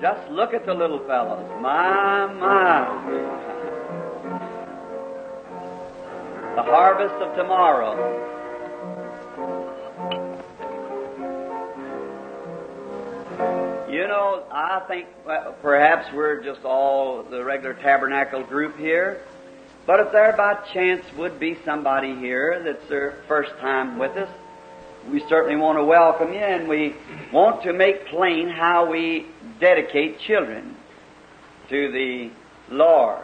Just look at the little fellows. My, my. The harvest of tomorrow. You know, I think perhaps we're just all the regular tabernacle group here. But if there by chance would be somebody here that's their first time with us, we certainly want to welcome you and we want to make plain how we dedicate children to the Lord.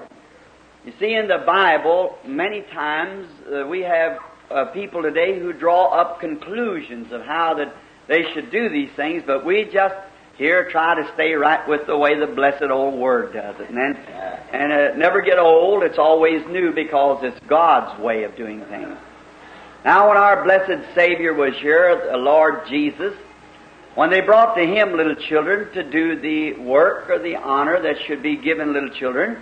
You see, in the Bible, many times uh, we have uh, people today who draw up conclusions of how that they should do these things, but we just here try to stay right with the way the blessed old Word does it. And, and it never get old, it's always new because it's God's way of doing things. Now, when our blessed Savior was here, the Lord Jesus, when they brought to Him little children to do the work or the honor that should be given little children,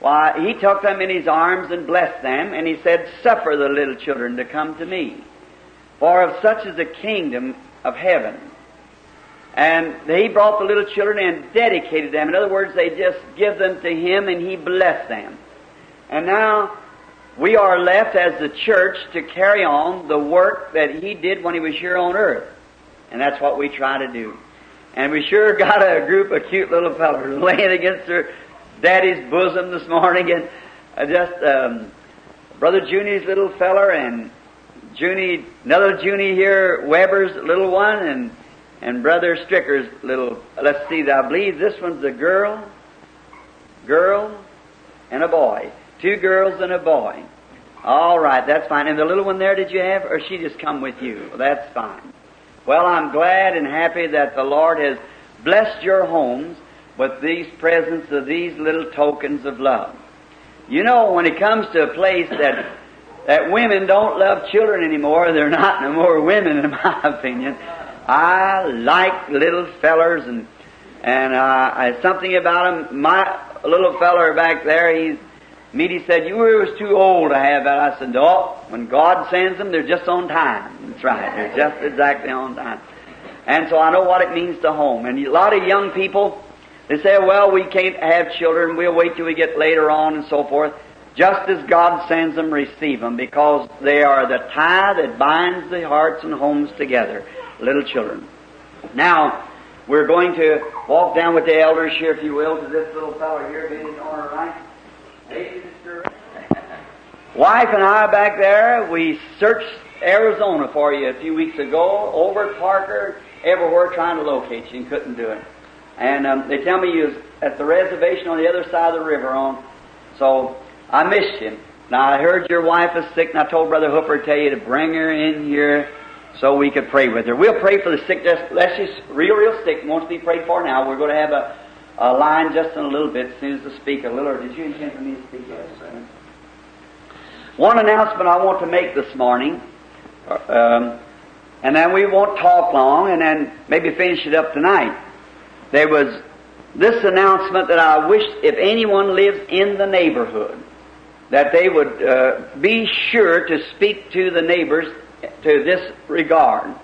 why, He took them in His arms and blessed them, and He said, Suffer the little children to come to me, for of such is the kingdom of heaven. And He brought the little children and dedicated them. In other words, they just give them to Him and He blessed them. And now, we are left as the church to carry on the work that He did when He was here on earth. And that's what we try to do. And we sure got a group of cute little fellows laying against their daddy's bosom this morning and uh, just um, Brother Junie's little feller and Junie, another Junie here, Weber's little one, and and Brother Stricker's little. Let's see, I believe this one's a girl, girl, and a boy. Two girls and a boy. All right, that's fine. And the little one there, did you have, or she just come with you? That's fine. Well, I'm glad and happy that the Lord has blessed your homes with these presents of these little tokens of love. You know, when it comes to a place that that women don't love children anymore, they're not no more women, in my opinion. I like little fellers, and and uh, something about them. My little feller back there, he's Meda said, You was too old to have that. I said, No, when God sends them, they're just on time. That's right. They're just exactly on time. And so I know what it means to home. And a lot of young people, they say, Well, we can't have children. We'll wait till we get later on and so forth. Just as God sends them, receive them because they are the tie that binds the hearts and homes together. Little children. Now, we're going to walk down with the elders here, if you will, to this little fellow here, being on our right. Wife and I back there, we searched Arizona for you a few weeks ago, over at Parker, everywhere trying to locate you and couldn't do it. And um, they tell me you was at the reservation on the other side of the river on. So I missed you. Now I heard your wife is sick and I told Brother Hooper to tell you to bring her in here so we could pray with her. We'll pray for the sick. Just, let's just real, real sick. Wants to be prayed for now. We're going to have a a line just in a little bit as soon as the speaker. Little, did you intend for me to speak? Yes, sir. One announcement I want to make this morning, uh, um, and then we won't talk long, and then maybe finish it up tonight. There was this announcement that I wish if anyone lives in the neighborhood, that they would uh, be sure to speak to the neighbors to this regard.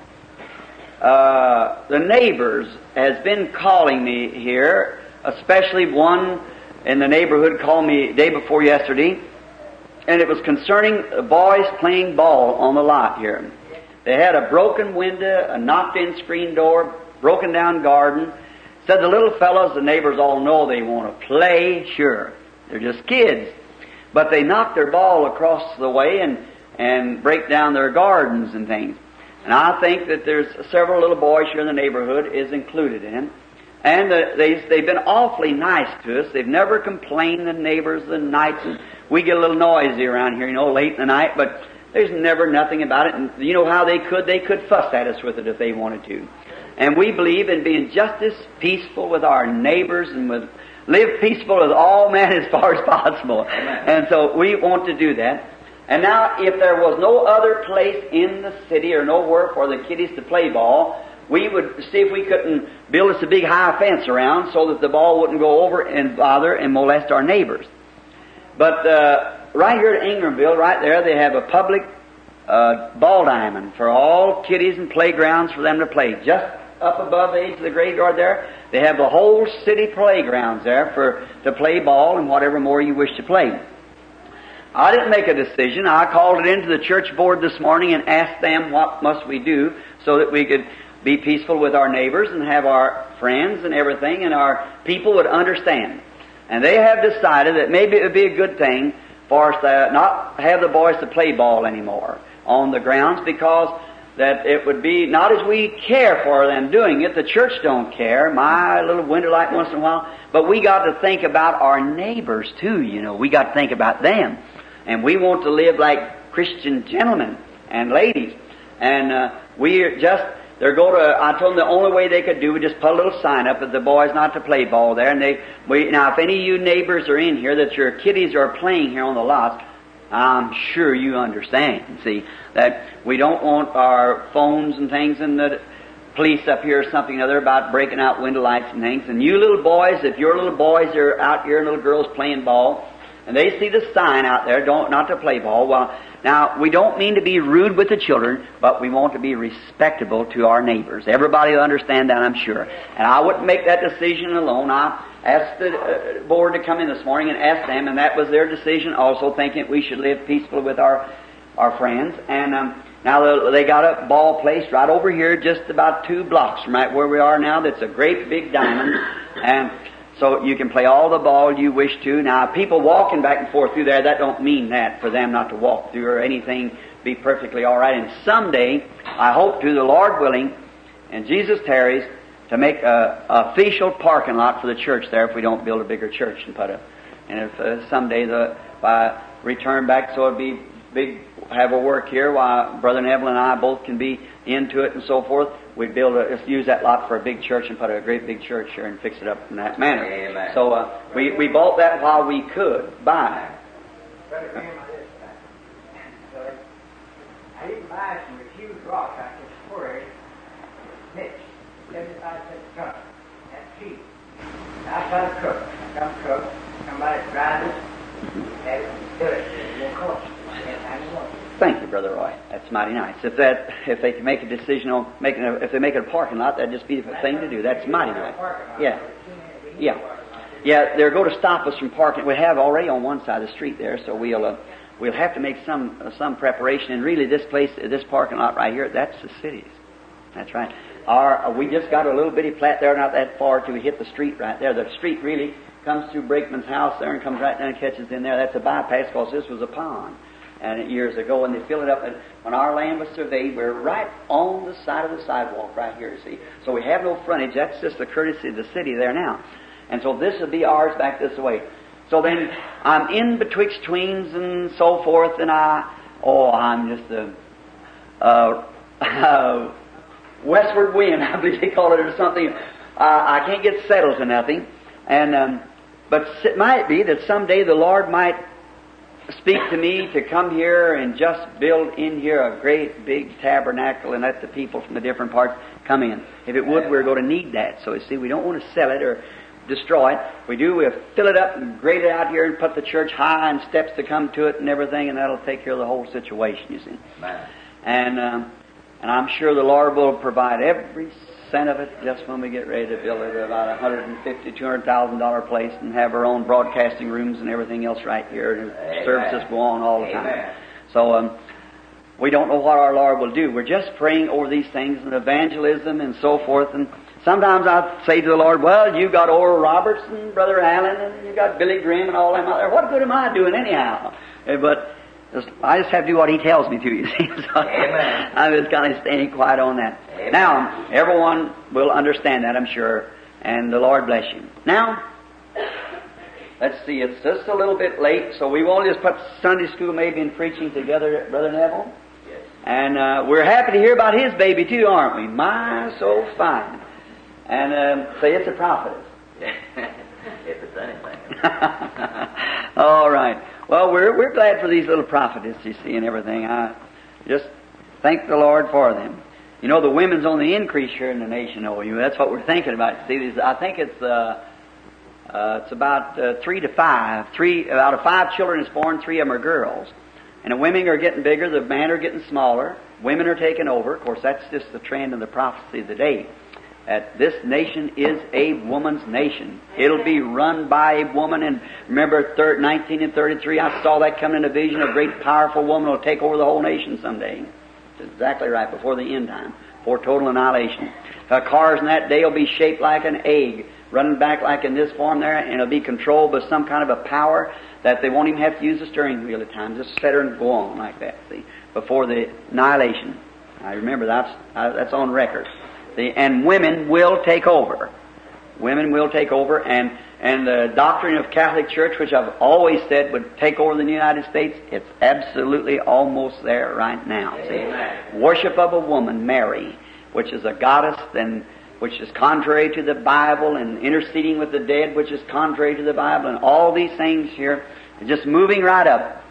Uh, the neighbors has been calling me here especially one in the neighborhood called me day before yesterday, and it was concerning boys playing ball on the lot here. They had a broken window, a knocked-in screen door, broken down garden. Said the little fellows, the neighbors all know they want to play. Sure, they're just kids, but they knock their ball across the way and and break down their gardens and things. And I think that there's several little boys here in the neighborhood is included in. And uh, they, they've been awfully nice to us. They've never complained, the neighbors, the nights. And we get a little noisy around here, you know, late in the night, but there's never nothing about it. And you know how they could? They could fuss at us with it if they wanted to. And we believe in being just as peaceful with our neighbors and with live peaceful with all men as far as possible. And so we want to do that. And now, if there was no other place in the city or nowhere for the kiddies to play ball, we would see if we couldn't build us a big high fence around so that the ball wouldn't go over and bother and molest our neighbors. But uh, right here at Ingramville, right there, they have a public uh, ball diamond for all kiddies and playgrounds for them to play. Just up above the edge of the graveyard there, they have the whole city playgrounds there for to play ball and whatever more you wish to play. I didn't make a decision. I called it into the church board this morning and asked them what must we do so that we could be peaceful with our neighbors and have our friends and everything and our people would understand. And they have decided that maybe it would be a good thing for us to not have the boys to play ball anymore on the grounds because that it would be not as we care for them doing it. The church don't care. My little winter light once in a while, but we got to think about our neighbors too. You know, we got to think about them, and we want to live like Christian gentlemen and ladies, and uh, we just they're going to. I told them the only way they could do was just put a little sign up that the boys not to play ball there. And they we now if any of you neighbors are in here that your kiddies are playing here on the lots, I'm sure you understand. See that we don't want our phones and things and the police up here or something or other about breaking out window lights and things. And you little boys, if your little boys are out here and little girls playing ball, and they see the sign out there, don't not to play ball. Well, now we don't mean to be rude with the children, but we want to be respectable to our neighbors. Everybody will understand that, I'm sure. And I wouldn't make that decision alone. I asked the uh, board to come in this morning and ask them, and that was their decision. Also, thinking we should live peacefully with our our friends. And um, now they got a ball placed right over here, just about two blocks from right where we are now. That's a great big diamond, and so you can play all the ball you wish to. Now, people walking back and forth through there, that don't mean that for them not to walk through or anything be perfectly all right. And someday, I hope to, the Lord willing, and Jesus tarries, to make a, official parking lot for the church there if we don't build a bigger church and put a, and if uh, someday the, I return back so it'd be big, have a work here while Brother Neville and I both can be into it and so forth, we'd be able to just use that lot for a big church and put a great big church here and fix it up in that manner. Amen. So uh, we, we bought that while we could buy. I didn't buy some huge rock out this quarry, Mitch, 75 cent ton. That's cheap. I got a cook. I got a cook. Somebody drive it, have it, do it. It won't cost you. Anytime you want. Thank you, Brother Roy. That's mighty nice. If that, if they can make a decision on making, a, if they make it a parking lot, that'd just be the thing to do. That's mighty nice. Yeah, yeah, yeah. They're going to stop us from parking. We have already on one side of the street there, so we'll uh, we'll have to make some uh, some preparation. And really, this place, this parking lot right here, that's the city's. That's right. Our, uh, we just got a little bitty flat there, not that far till we hit the street right there. The street really comes through Brakeman's house there and comes right down and catches in there. That's a bypass because this was a pond and years ago, and they fill it up. And when our land was surveyed, we're right on the side of the sidewalk right here. See, so we have no frontage. That's just the courtesy of the city there now. And so this will be ours back this way. So then I'm in betwixt tweens and so forth, and I, oh, I'm just a, uh, uh, westward wind, I believe they call it, or something. Uh, I can't get settled to nothing, and um, but it might be that someday the Lord might speak to me to come here and just build in here a great big tabernacle and let the people from the different parts come in. If it would, we're going to need that. So you see, we don't want to sell it or destroy it. We do, we'll fill it up and grade it out here and put the church high and steps to come to it and everything, and that'll take care of the whole situation, you see. And, um, and I'm sure the Lord will provide every cent of it just when we get ready to build it about a hundred and fifty, two hundred thousand dollar place and have our own broadcasting rooms and everything else right here and Amen. services go on all the time. So um, we don't know what our Lord will do. We're just praying over these things and evangelism and so forth. And sometimes I say to the Lord, "Well, you got Oral Roberts and Brother Allen and you got Billy Graham and all them out there. What good am I doing anyhow?" Eh, But just, I just have to do what He tells me to. You see, so Amen. I'm just kind of standing quiet on that. Amen. Now, everyone will understand that, I'm sure, and the Lord bless you. Now, let's see, it's just a little bit late, so we won't just put Sunday school maybe and preaching together, Brother Neville. Yes. And uh, we're happy to hear about his baby too, aren't we? My, so fine. And um, say it's a prophet. if it's anything. All right. Well, we're we're glad for these little prophetess, you see, and everything. I just thank the Lord for them. You know, the women's on the increase here in the nation. Oh, you that's what we're thinking about. See, these, I think it's uh, uh, it's about uh, three to five. Three out of five children is born, three of them are girls. And the women are getting bigger, the men are getting smaller. Women are taking over. Of course, that's just the trend of the prophecy of the day. That this nation is a woman's nation. It'll be run by a woman. And remember, thir 19 and 33, I saw that coming in a vision. A great, powerful woman will take over the whole nation someday. That's exactly right, before the end time, for total annihilation. Uh, cars in that day will be shaped like an egg, running back like in this form there, and it'll be controlled by some kind of a power that they won't even have to use the steering wheel at times. Just set her and go on like that, see, before the annihilation. I remember that's, uh, that's on record. The, and women will take over. Women will take over, and, and the doctrine of Catholic Church, which I've always said would take over the United States, it's absolutely almost there right now. See? Worship of a woman, Mary, which is a goddess, and which is contrary to the Bible, and interceding with the dead, which is contrary to the Bible, and all these things here, just moving right up.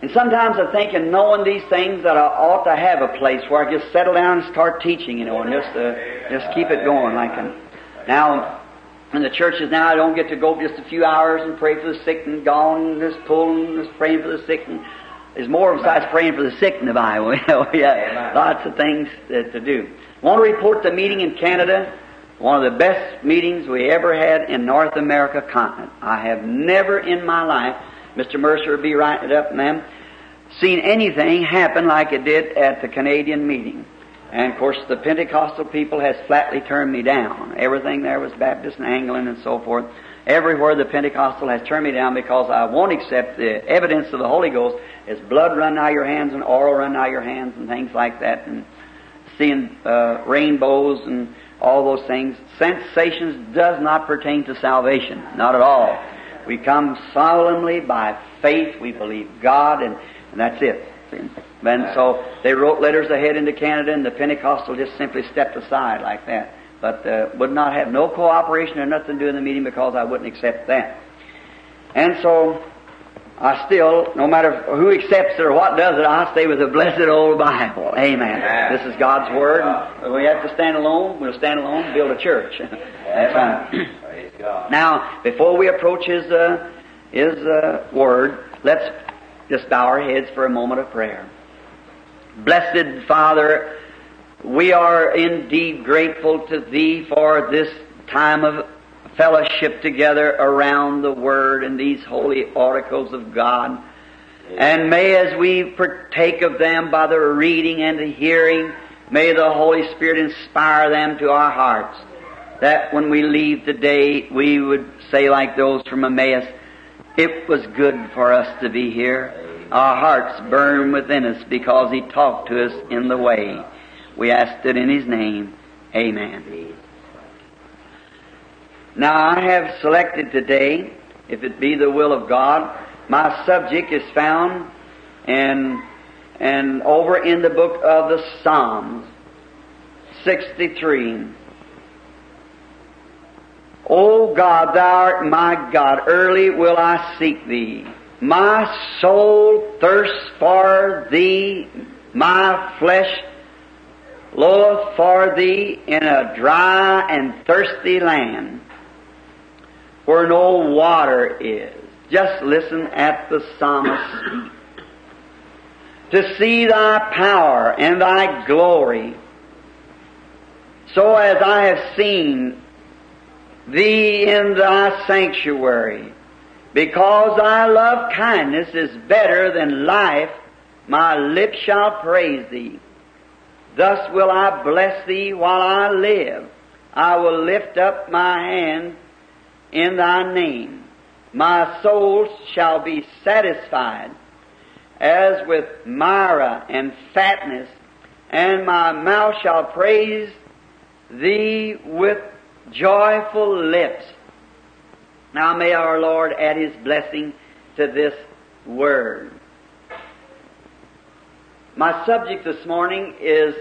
And sometimes I think in knowing these things that I ought to have a place where I just settle down and start teaching, you know, and just uh, just keep it going like that. Now, in the churches now, I don't get to go just a few hours and pray for the sick and gone and just pulling, just praying for the sick. And there's more besides praying for the sick in the Bible. Yeah, lots of things to do. I want to report the meeting in Canada. One of the best meetings we ever had in North America continent. I have never in my life Mr. Mercer will be writing it up and them, seen anything happen like it did at the Canadian meeting. And of course, the Pentecostal people has flatly turned me down. Everything there was Baptist and Anglican and so forth. Everywhere the Pentecostal has turned me down because I won't accept the evidence of the Holy Ghost as blood running out of your hands and oil running out of your hands and things like that and seeing uh, rainbows and all those things. Sensations does not pertain to salvation. Not at all. We come solemnly by faith. We believe God, and, and that's it. And so they wrote letters ahead into Canada, and the Pentecostal just simply stepped aside like that. But uh, would not have no cooperation or nothing to do in the meeting because I wouldn't accept that. And so I still, no matter who accepts it or what does it, I stay with the blessed old Bible. Amen. This is God's Word. And we have to stand alone. We'll stand alone and build a church. That's right. Now, before we approach His, uh, His uh, Word, let's just bow our heads for a moment of prayer. Blessed Father, we are indeed grateful to Thee for this time of fellowship together around the Word and these holy oracles of God. And may as we partake of them by the reading and the hearing, may the Holy Spirit inspire them to our hearts that when we leave today, we would say like those from Emmaus, it was good for us to be here. Our hearts burn within us because He talked to us in the way. We asked it in His name. Amen. Now I have selected today, if it be the will of God, my subject is found in, and over in the book of the Psalms, 63. O God, thou art my God, early will I seek thee. My soul thirsts for thee, my flesh loweth for thee in a dry and thirsty land where no water is. Just listen at the psalmist. To see thy power and thy glory, so as I have seen thee in thy sanctuary. Because thy love kindness is better than life, my lips shall praise thee. Thus will I bless thee while I live. I will lift up my hand in thy name. My soul shall be satisfied as with myrrh and fatness, and my mouth shall praise thee with joyful lips. Now may our Lord add His blessing to this word. My subject this morning is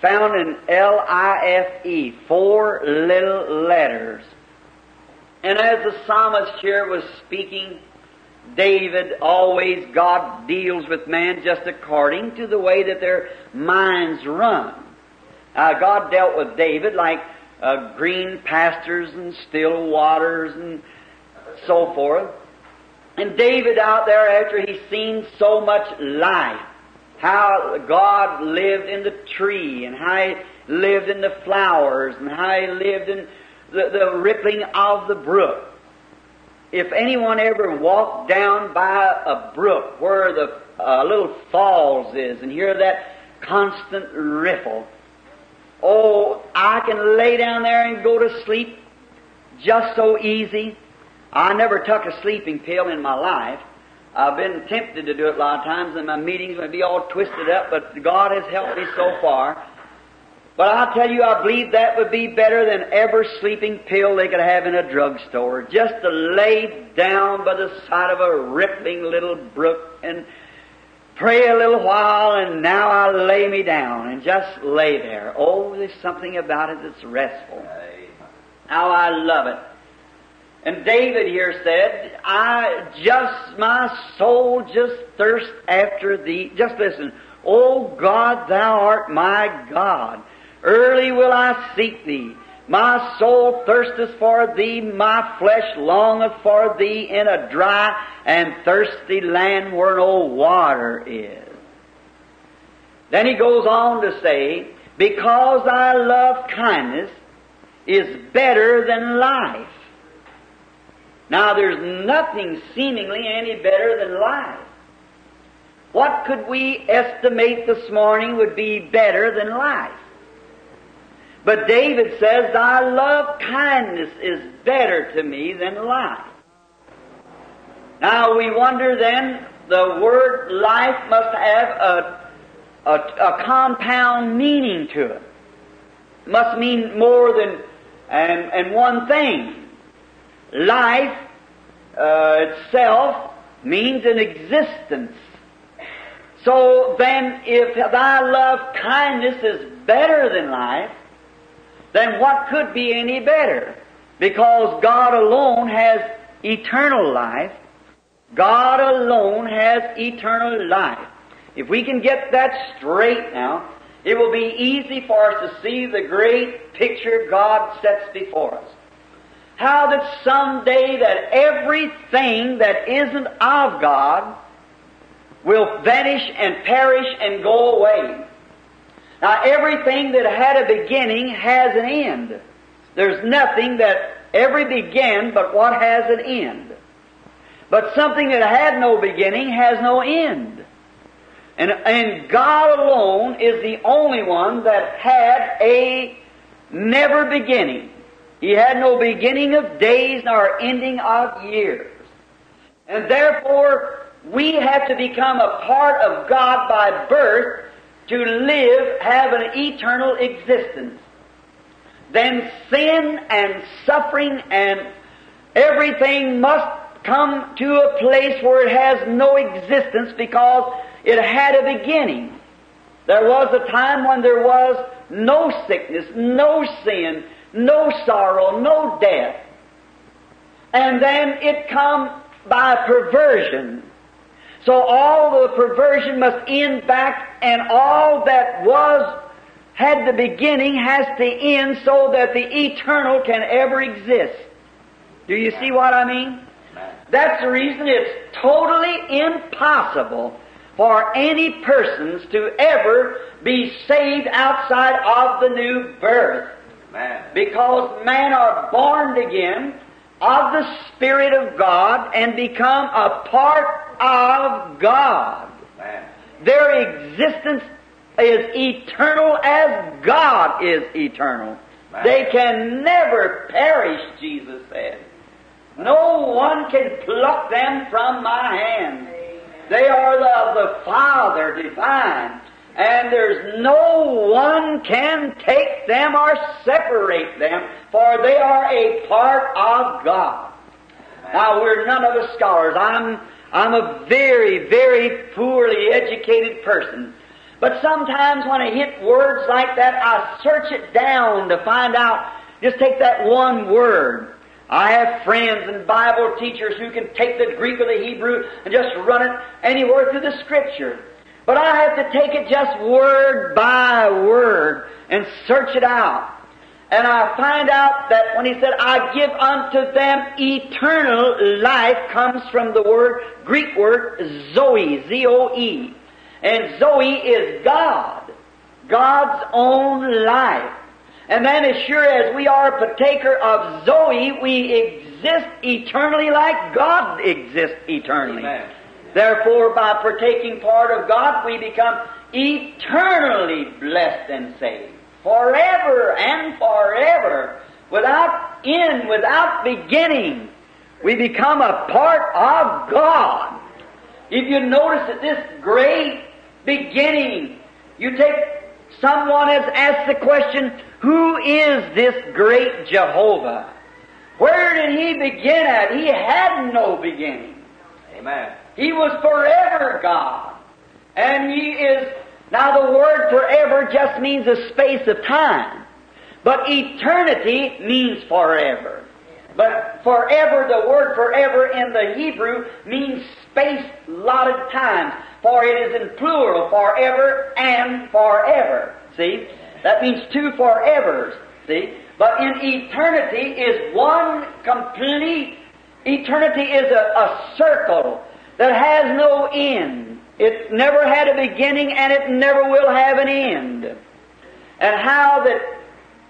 found in L-I-F-E, four little letters. And as the psalmist here was speaking, David, always God deals with man just according to the way that their minds run. Uh, God dealt with David like uh, green pastures and still waters and so forth. And David out there, after he's seen so much life, how God lived in the tree and how he lived in the flowers and how he lived in the, the rippling of the brook. If anyone ever walked down by a brook where the uh, little falls is and hear that constant ripple, oh, I can lay down there and go to sleep just so easy. I never took a sleeping pill in my life. I've been tempted to do it a lot of times, and my meetings would be all twisted up, but God has helped me so far. But I'll tell you, I believe that would be better than every sleeping pill they could have in a drugstore. Just to lay down by the side of a rippling little brook and pray a little while, and now I lay me down and just lay there. Oh, there's something about it that's restful. How I love it. And David here said, I just, my soul just thirsts after thee. Just listen. O God, thou art my God. Early will I seek thee. My soul thirsteth for thee, my flesh longeth for thee in a dry and thirsty land where no water is. Then he goes on to say, Because I love kindness is better than life. Now there's nothing seemingly any better than life. What could we estimate this morning would be better than life? But David says, Thy love kindness is better to me than life. Now we wonder then, the word life must have a, a, a compound meaning to it. it. Must mean more than and, and one thing. Life uh, itself means an existence. So then, if thy love kindness is better than life, then what could be any better? Because God alone has eternal life. God alone has eternal life. If we can get that straight now, it will be easy for us to see the great picture God sets before us. How that someday that everything that isn't of God will vanish and perish and go away. Now everything that had a beginning has an end. There's nothing that ever began but what has an end. But something that had no beginning has no end. And, and God alone is the only one that had a never beginning. He had no beginning of days nor ending of years. And therefore, we have to become a part of God by birth to live, have an eternal existence. Then sin and suffering and everything must come to a place where it has no existence because it had a beginning. There was a time when there was no sickness, no sin, no sorrow, no death. And then it come by perversion. So all the perversion must end back and all that was had the beginning has to end so that the eternal can ever exist. Do you see what I mean? That's the reason it's totally impossible for any persons to ever be saved outside of the new birth. Man. Because men are born again of the Spirit of God and become a part of God. Man. Their existence is eternal as God is eternal. Man. They can never perish, Jesus said. No one can pluck them from my hand. They are of the Father divine. And there's no one can take them or separate them, for they are a part of God. Now we're none of us scholars. I'm I'm a very, very poorly educated person. But sometimes when I hit words like that, I search it down to find out. Just take that one word. I have friends and Bible teachers who can take the Greek or the Hebrew and just run it anywhere through the Scripture. But I have to take it just word by word and search it out. And I find out that when he said, I give unto them eternal life comes from the word, Greek word, Zoe, Z-O-E. And Zoe is God. God's own life. And then as sure as we are a partaker of Zoe, we exist eternally like God exists eternally. Amen. Therefore, by partaking part of God, we become eternally blessed and saved. Forever and forever. Without end, without beginning. We become a part of God. If you notice that this great beginning, you take someone has asked the question, who is this great Jehovah? Where did he begin at? He had no beginning. Amen. He was forever God. And He is, now the word forever just means a space of time. But eternity means forever. But forever, the word forever in the Hebrew means space allotted time. For it is in plural, forever and forever. See? That means two forevers. See? But in eternity is one complete, eternity is a, a circle that has no end. It never had a beginning and it never will have an end. And how that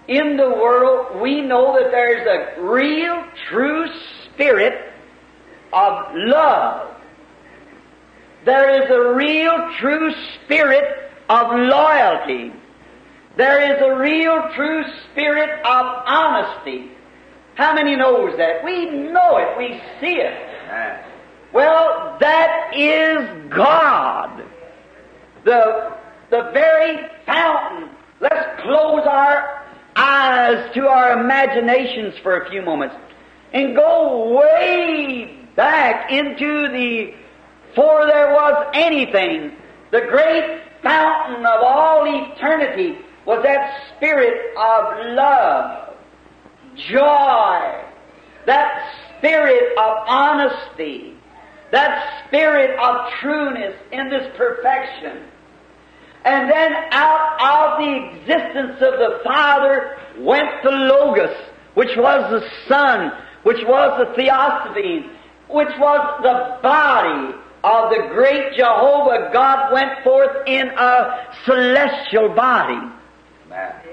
in the world we know that there's a real, true spirit of love. There is a real, true spirit of loyalty. There is a real, true spirit of honesty. How many knows that? We know it. We see it. Well, that is God. The, the very fountain. Let's close our eyes to our imaginations for a few moments and go way back into the, for there was anything, the great fountain of all eternity was that spirit of love, joy, that spirit of honesty, that spirit of trueness in this perfection. And then out of the existence of the Father went the Logos, which was the Son, which was the Theophany, which was the body of the great Jehovah God went forth in a celestial body.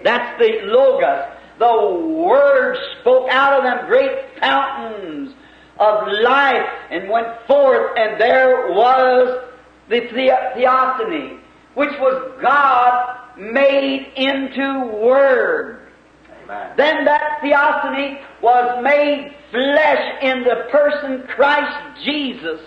That's the Logos. The Word spoke out of them great fountains of life and went forth, and there was the the- Theophany, which was God made into Word. Amen. Then that theophany was made flesh in the person Christ Jesus.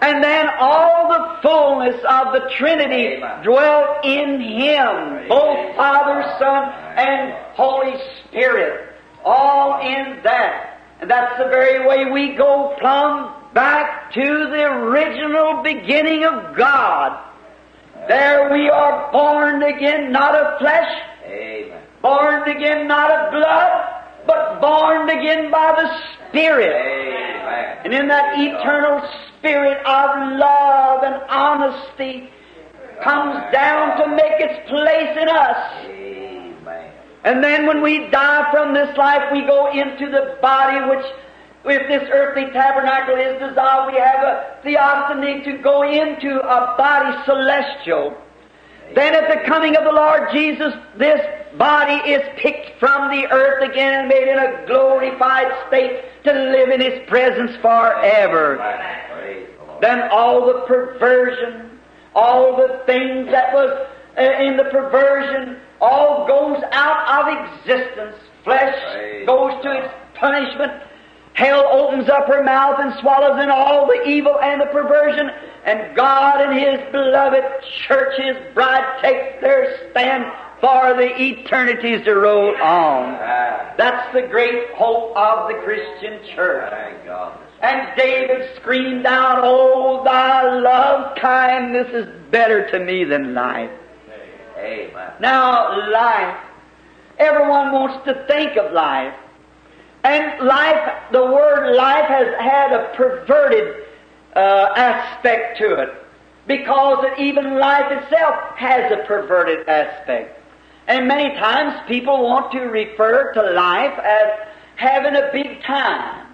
And then all the fullness of the Trinity Amen. dwelt in Him, both Father, Son, and Holy Spirit. All in that. And that's the very way we go plumb back to the original beginning of God. There we are born again, not of flesh, Amen. born again not of blood, but born again by the Spirit. Amen. And in that eternal spirit of love and honesty comes down to make its place in us. And then when we die from this life, we go into the body which, if this earthly tabernacle is dissolved, we have a theophany to go into a body celestial. Then at the coming of the Lord Jesus, this body is picked from the earth again and made in a glorified state to live in His presence forever. Then all the perversion, all the things that was uh, in the perversion, all goes out of existence. Flesh Praise goes to its punishment. Hell opens up her mouth and swallows in all the evil and the perversion. And God and His beloved church, His bride, take their stand for the eternities to roll on. Ah. That's the great hope of the Christian church. And David screamed out, Oh, thy love kindness is better to me than life. Amen. Now, life, everyone wants to think of life. And life, the word life has had a perverted uh, aspect to it. Because that even life itself has a perverted aspect. And many times people want to refer to life as having a big time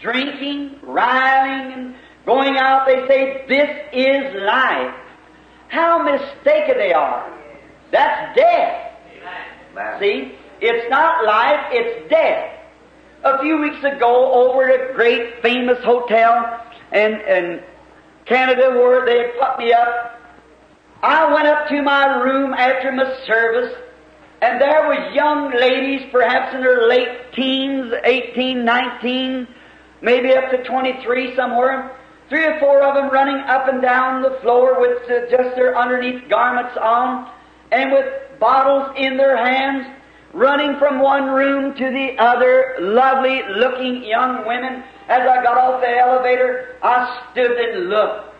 drinking, riling, and going out, they say, this is life. How mistaken they are. That's death. Amen. See? It's not life, it's death. A few weeks ago, over at a great famous hotel in, in Canada where they had put me up, I went up to my room after my service, and there was young ladies, perhaps in their late teens, 18, 19, maybe up to 23 somewhere. Three or four of them running up and down the floor with uh, just their underneath garments on, and with bottles in their hands, running from one room to the other, lovely looking young women. As I got off the elevator, I stood and looked.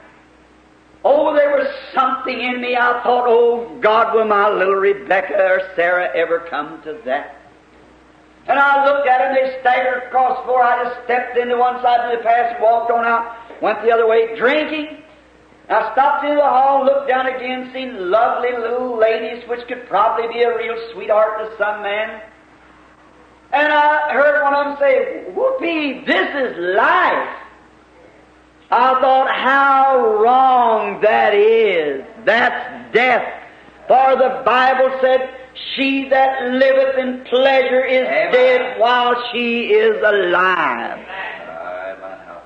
Oh, there was something in me. I thought, oh God, will my little Rebecca or Sarah ever come to that? And I looked at them, they staggered across the floor. I just stepped into one side of the pass and walked on out, went the other way, drinking. I stopped in the hall, looked down again, seen lovely little ladies, which could probably be a real sweetheart to some man. And I heard one of them say, Whoopee, this is life. I thought, how wrong that is. That's death. For the Bible said, She that liveth in pleasure is Amen. dead while she is alive. Amen.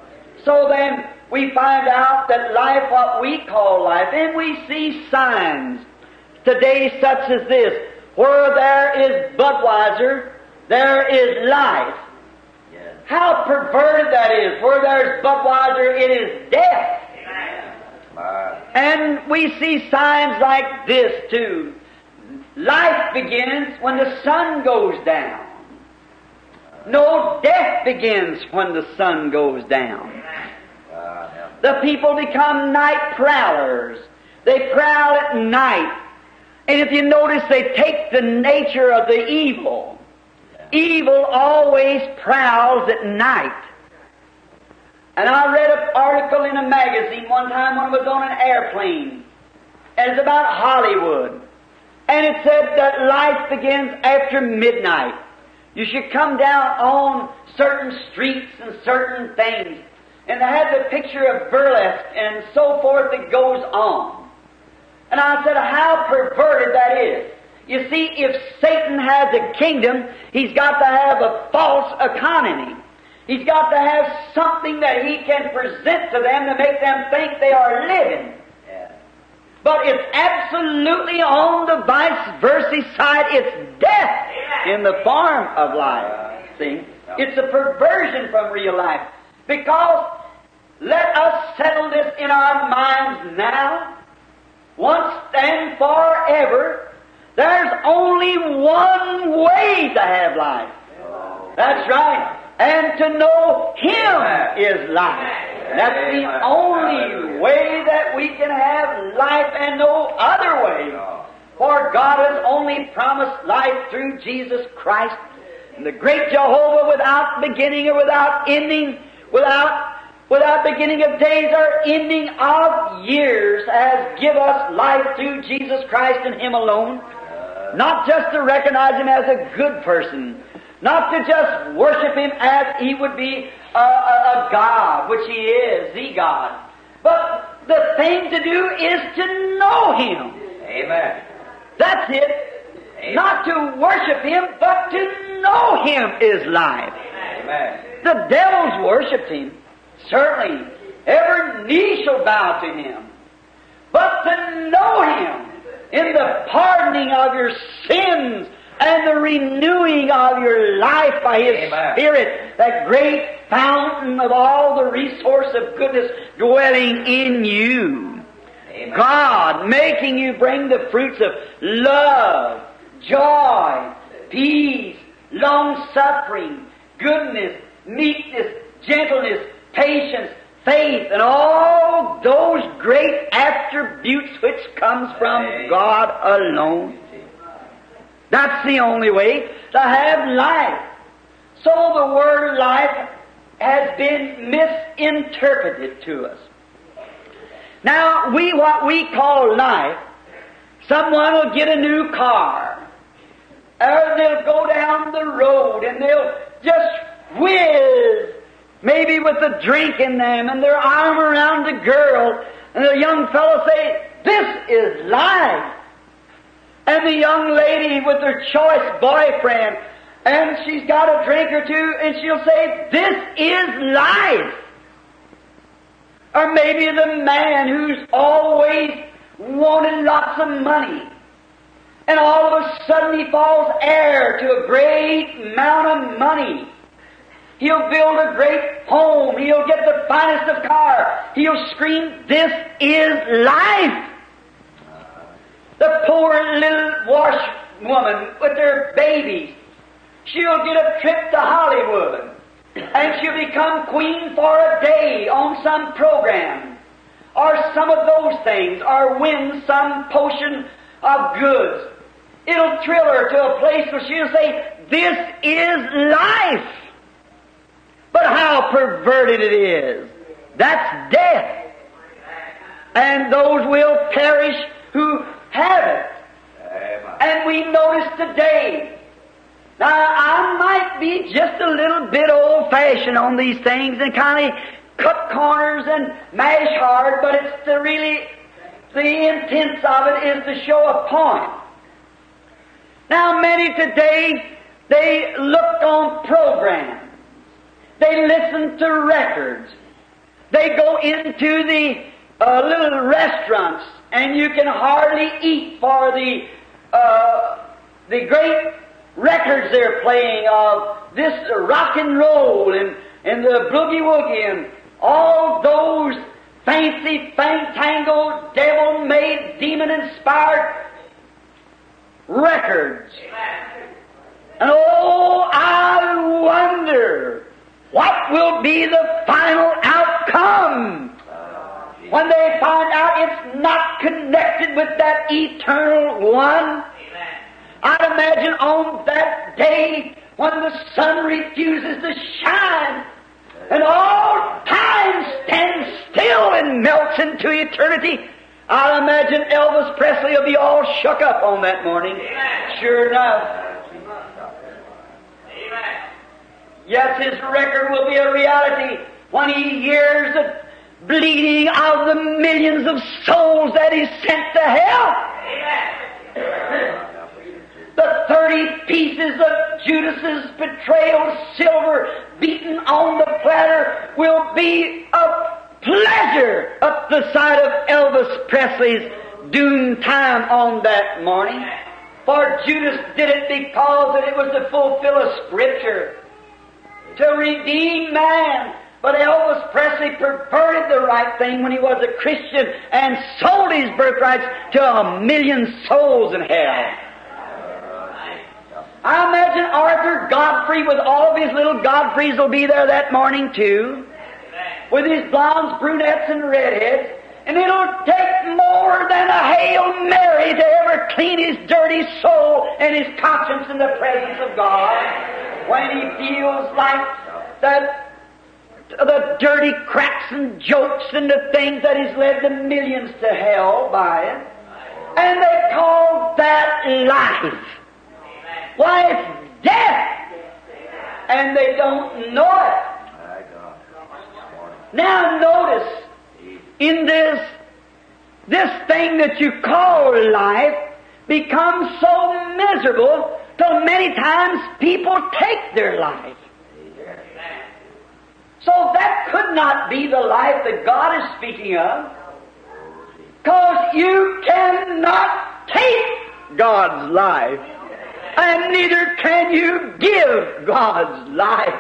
So then, we find out that life, what we call life, and we see signs today such as this, where there is Budweiser, there is life. Yes. How perverted that is. Where there's Budweiser, it is death. And we see signs like this too. Life begins when the sun goes down. No, death begins when the sun goes down. The people become night prowlers. They prowl at night. And if you notice, they take the nature of the evil. Evil always prowls at night. And I read an article in a magazine one time when I was on an airplane. And it's about Hollywood. And it said that life begins after midnight. You should come down on certain streets and certain things. And they had the picture of burlesque and so forth that goes on. And I said, how perverted that is. You see, if Satan has a kingdom, he's got to have a false economy. He's got to have something that he can present to them to make them think they are living. Yeah. But it's absolutely on the vice versa side. It's death in the form of life. See? It's a perversion from real life. Because let us settle this in our minds now, once and forever. There's only one way to have life. That's right. And to know Him is life. That's the only way that we can have life and no other way. For God has only promised life through Jesus Christ. And the great Jehovah without beginning or without ending, without without beginning of days or ending of years has give us life through Jesus Christ and Him alone. Not just to recognize Him as a good person, not to just worship Him as He would be a, a, a God, which He is, the God. But the thing to do is to know Him. Amen. That's it. Amen. Not to worship Him, but to know Him is life. Amen. The devils worshipped Him. Certainly. Every knee shall bow to Him. But to know Him in the pardoning of your sins and the renewing of your life by His Amen. Spirit, that great fountain of all the resource of goodness dwelling in you. Amen. God making you bring the fruits of love, joy, peace, long suffering, goodness, meekness, gentleness, patience, faith, and all those great attributes which comes from God alone. That's the only way to have life. So the word life has been misinterpreted to us. Now, we, what we call life, someone will get a new car, or they'll go down the road and they'll just whiz, maybe with a drink in them, and their arm around a girl, and the young fellow say, This is life. and the young lady with her choice boyfriend, and she's got a drink or two, and she'll say, This is life. Or maybe the man who's always wanted lots of money, and all of a sudden he falls heir to a great amount of money. He'll build a great home. He'll get the finest of car. He'll scream, This is life. The poor little washwoman with her babies, she'll get a trip to Hollywood and she'll become queen for a day on some program or some of those things or win some potion of goods. It'll thrill her to a place where she'll say, This is life. But how perverted it is. That's death. And those will perish who have it. And we notice today. Now, I might be just a little bit old fashioned on these things and kind of cut corners and mash hard, but it's the really, the intent of it is to show a point. Now, many today, they look on programs. They listen to records. They go into the uh, little restaurants, and you can hardly eat for the uh, the great records they're playing of this rock and roll and and the boogie woogie and all those fancy, fantangled, devil-made, demon-inspired records. And oh, I wonder what will be the final outcome when they find out it's not connected with that eternal one. I'd imagine on that day when the sun refuses to shine and all time stands still and melts into eternity. I'd imagine Elvis Presley will be all shook up on that morning. Sure enough. Yes, his record will be a reality when he hears the bleeding of the millions of souls that he sent to hell. The thirty pieces of Judas's betrayal silver beaten on the platter will be a pleasure up the side of Elvis Presley's doom time on that morning. For Judas did it because it was to fulfill a scripture to redeem man. But Elvis Presley perverted the right thing when he was a Christian and sold his birthrights to a million souls in hell. I imagine Arthur Godfrey with all of his little Godfreys will be there that morning too. With his blondes, brunettes, and redheads. And it'll take more than a Hail Mary to ever clean his dirty soul and his conscience in the presence of God when he feels like that the dirty cracks and jokes and the things that has led the millions to hell by it. And they call that life. Why, it's death. And they don't know it. My God. This morning. Now notice, in this, this thing that you call life becomes so miserable till many times people take their life. So that could not be the life that God is speaking of. Because you cannot take God's life. And neither can you give God's life.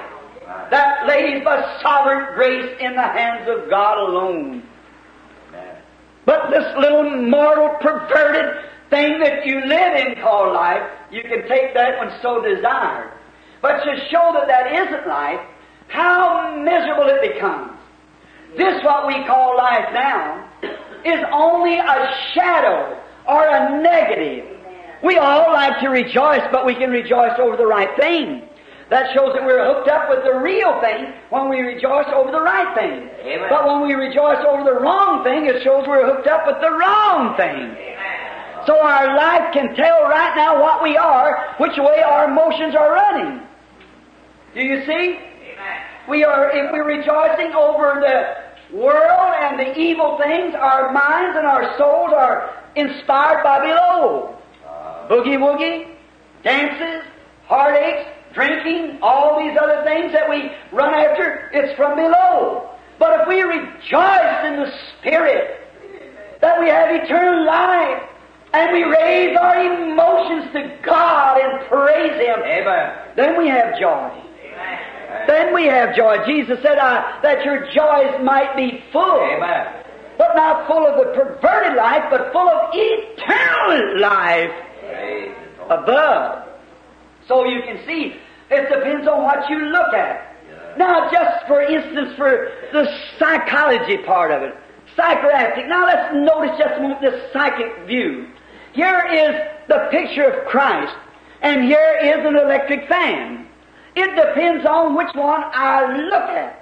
That lays by sovereign grace in the hands of God alone. But this little mortal, perverted thing that you live in called life, you can take that when so desired. But to show that that isn't life, how miserable it becomes. This, what we call life now, is only a shadow or a negative. We all like to rejoice, but we can rejoice over the right thing. That shows that we're hooked up with the real thing when we rejoice over the right thing. Amen. But when we rejoice over the wrong thing, it shows we're hooked up with the wrong thing. So our life can tell right now what we are, which way our emotions are running. Do you see? We are, if we're rejoicing over the world and the evil things, our minds and our souls are inspired by below. Uh-huh. boogie woogie, dances, heartaches, drinking, all these other things that we run after, it's from below. But if we rejoice in the Spirit that we have eternal life, and we raise our emotions to God and praise Him, Amen. then we have joy. Then we have joy. Jesus said uh, that your joys might be full, Amen. but not full of the perverted life, but full of eternal life above. So you can see, it depends on what you look at. Now, just for instance, for the psychology part of it, psychoactive. Now, let's notice just a moment this psychic view. Here is the picture of Christ, and here is an electric fan. It depends on which one I look at.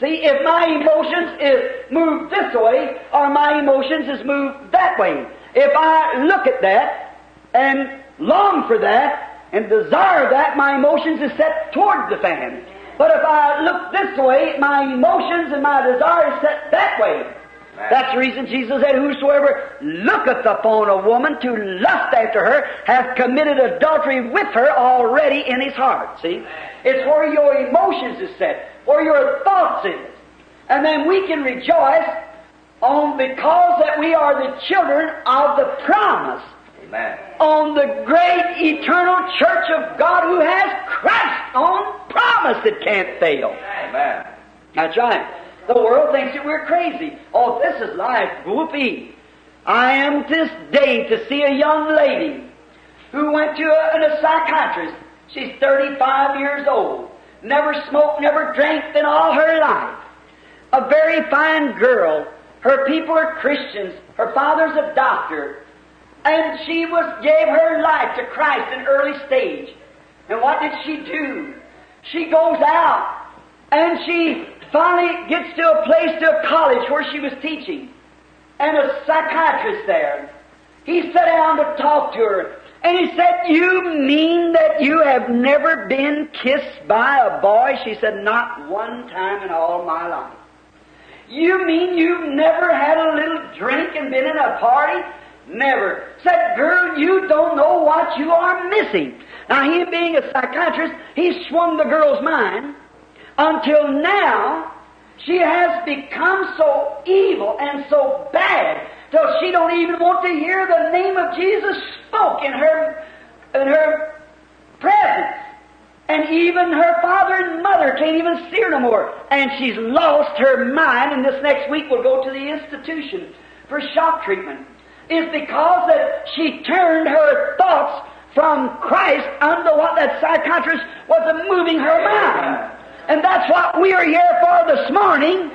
See, if my emotions is moved this way, or my emotions is moved that way. If I look at that and long for that and desire that, my emotions is set toward the fan. But if I look this way, my emotions and my desire is set that way. That's the reason Jesus said, Whosoever looketh upon a woman to lust after her hath committed adultery with her already in his heart. See? It's where your emotions is set, where your thoughts is. And then we can rejoice on because that we are the children of the promise Amen. on the great eternal church of God who has Christ on promise that can't fail. Amen. That's right. The world thinks that we're crazy. Oh, this is life. Whoopee. I am this day to see a young lady who went to a, a psychiatrist. She's 35 years old. Never smoked, never drank in all her life. A very fine girl. Her people are Christians. Her father's a doctor. And she was gave her life to Christ in early stage. And what did she do? She goes out and she finally gets to a place, to a college where she was teaching. And a psychiatrist there. He sat down to talk to her. And he said, You mean that you have never been kissed by a boy? She said, Not one time in all my life. You mean you've never had a little drink and been in a party? Never. Said, girl, you don't know what you are missing. Now, he being a psychiatrist, he swung the girl's mind until now she has become so evil and so bad till she don't even want to hear the name of Jesus spoke in her in her presence. And even her father and mother can't even see her no more. And she's lost her mind, and this next week we'll go to the institution for shock treatment. Is because that she turned her thoughts from Christ unto what that psychiatrist was moving her mind. And that's what we are here for this morning,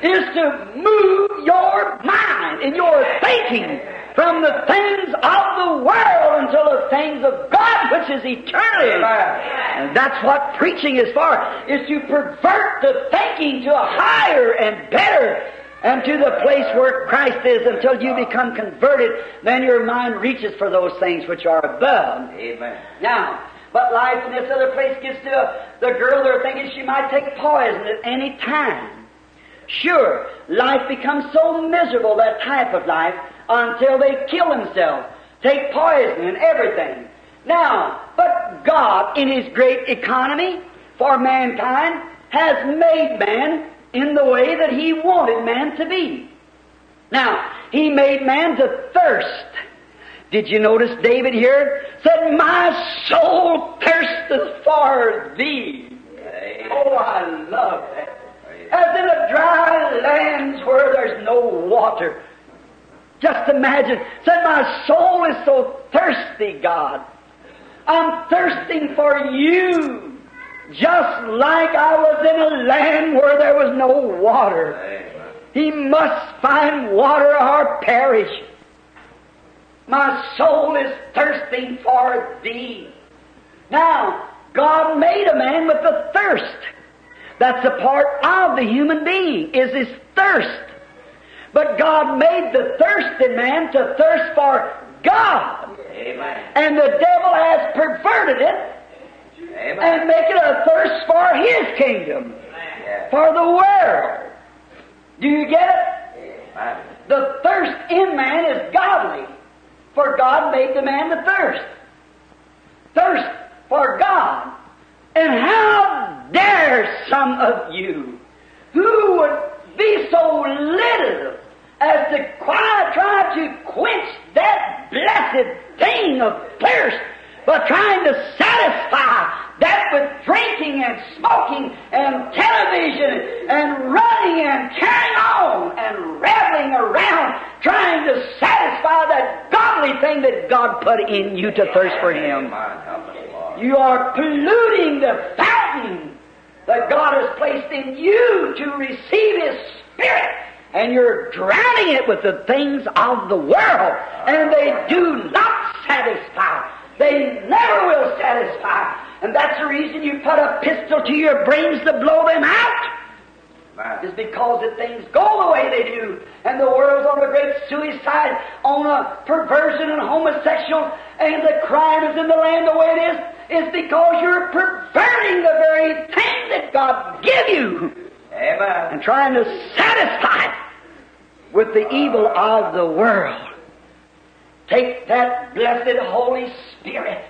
is to move your mind and your thinking from the things of the world until the things of God, which is eternity. And that's what preaching is for, is to pervert the thinking to a higher and better and to the place where Christ is until you become converted, then your mind reaches for those things which are above. Amen. Now, but life in this other place gets to a, the girl they're thinking she might take poison at any time. Sure, life becomes so miserable, that type of life, until they kill themselves, take poison and everything. Now, but God, in His great economy for mankind, has made man in the way that He wanted man to be. Now, He made man to thirst. Did you notice David here? Said, My soul thirsteth for thee. Oh, I love that. As in a dry lands where there's no water. Just imagine. Said, My soul is so thirsty, God. I'm thirsting for you. Just like I was in a land where there was no water. Amen. He must find water or perish. My soul is thirsting for thee. Now, God made a man with a thirst. That's a part of the human being, is his thirst. But God made the thirst in man to thirst for God. Amen. And the devil has perverted it Amen. and make it a thirst for his kingdom, for the world. Do you get it? Amen. The thirst in man is godly For God made the man to thirst. Thirst for God. And how dare some of you who would be so little as to try to quench that blessed thing of thirst by trying to satisfy that with drinking and smoking and television and running and carrying on and rattling around trying to satisfy that godly thing that God put in you to thirst for Him. You are polluting the fountain that God has placed in you to receive His Spirit. And you're drowning it with the things of the world. And they do not satisfy. They never will satisfy. And that's the reason you put a pistol to your brains to blow them out My, is because the things go the way they do, and the world's on a great suicide, on a perversion and homosexual, and the crime is in the land the way it is, is because you're perverting the very thing that God give you Amen. and trying to satisfy it with the evil of the world. Take that blessed Holy Spirit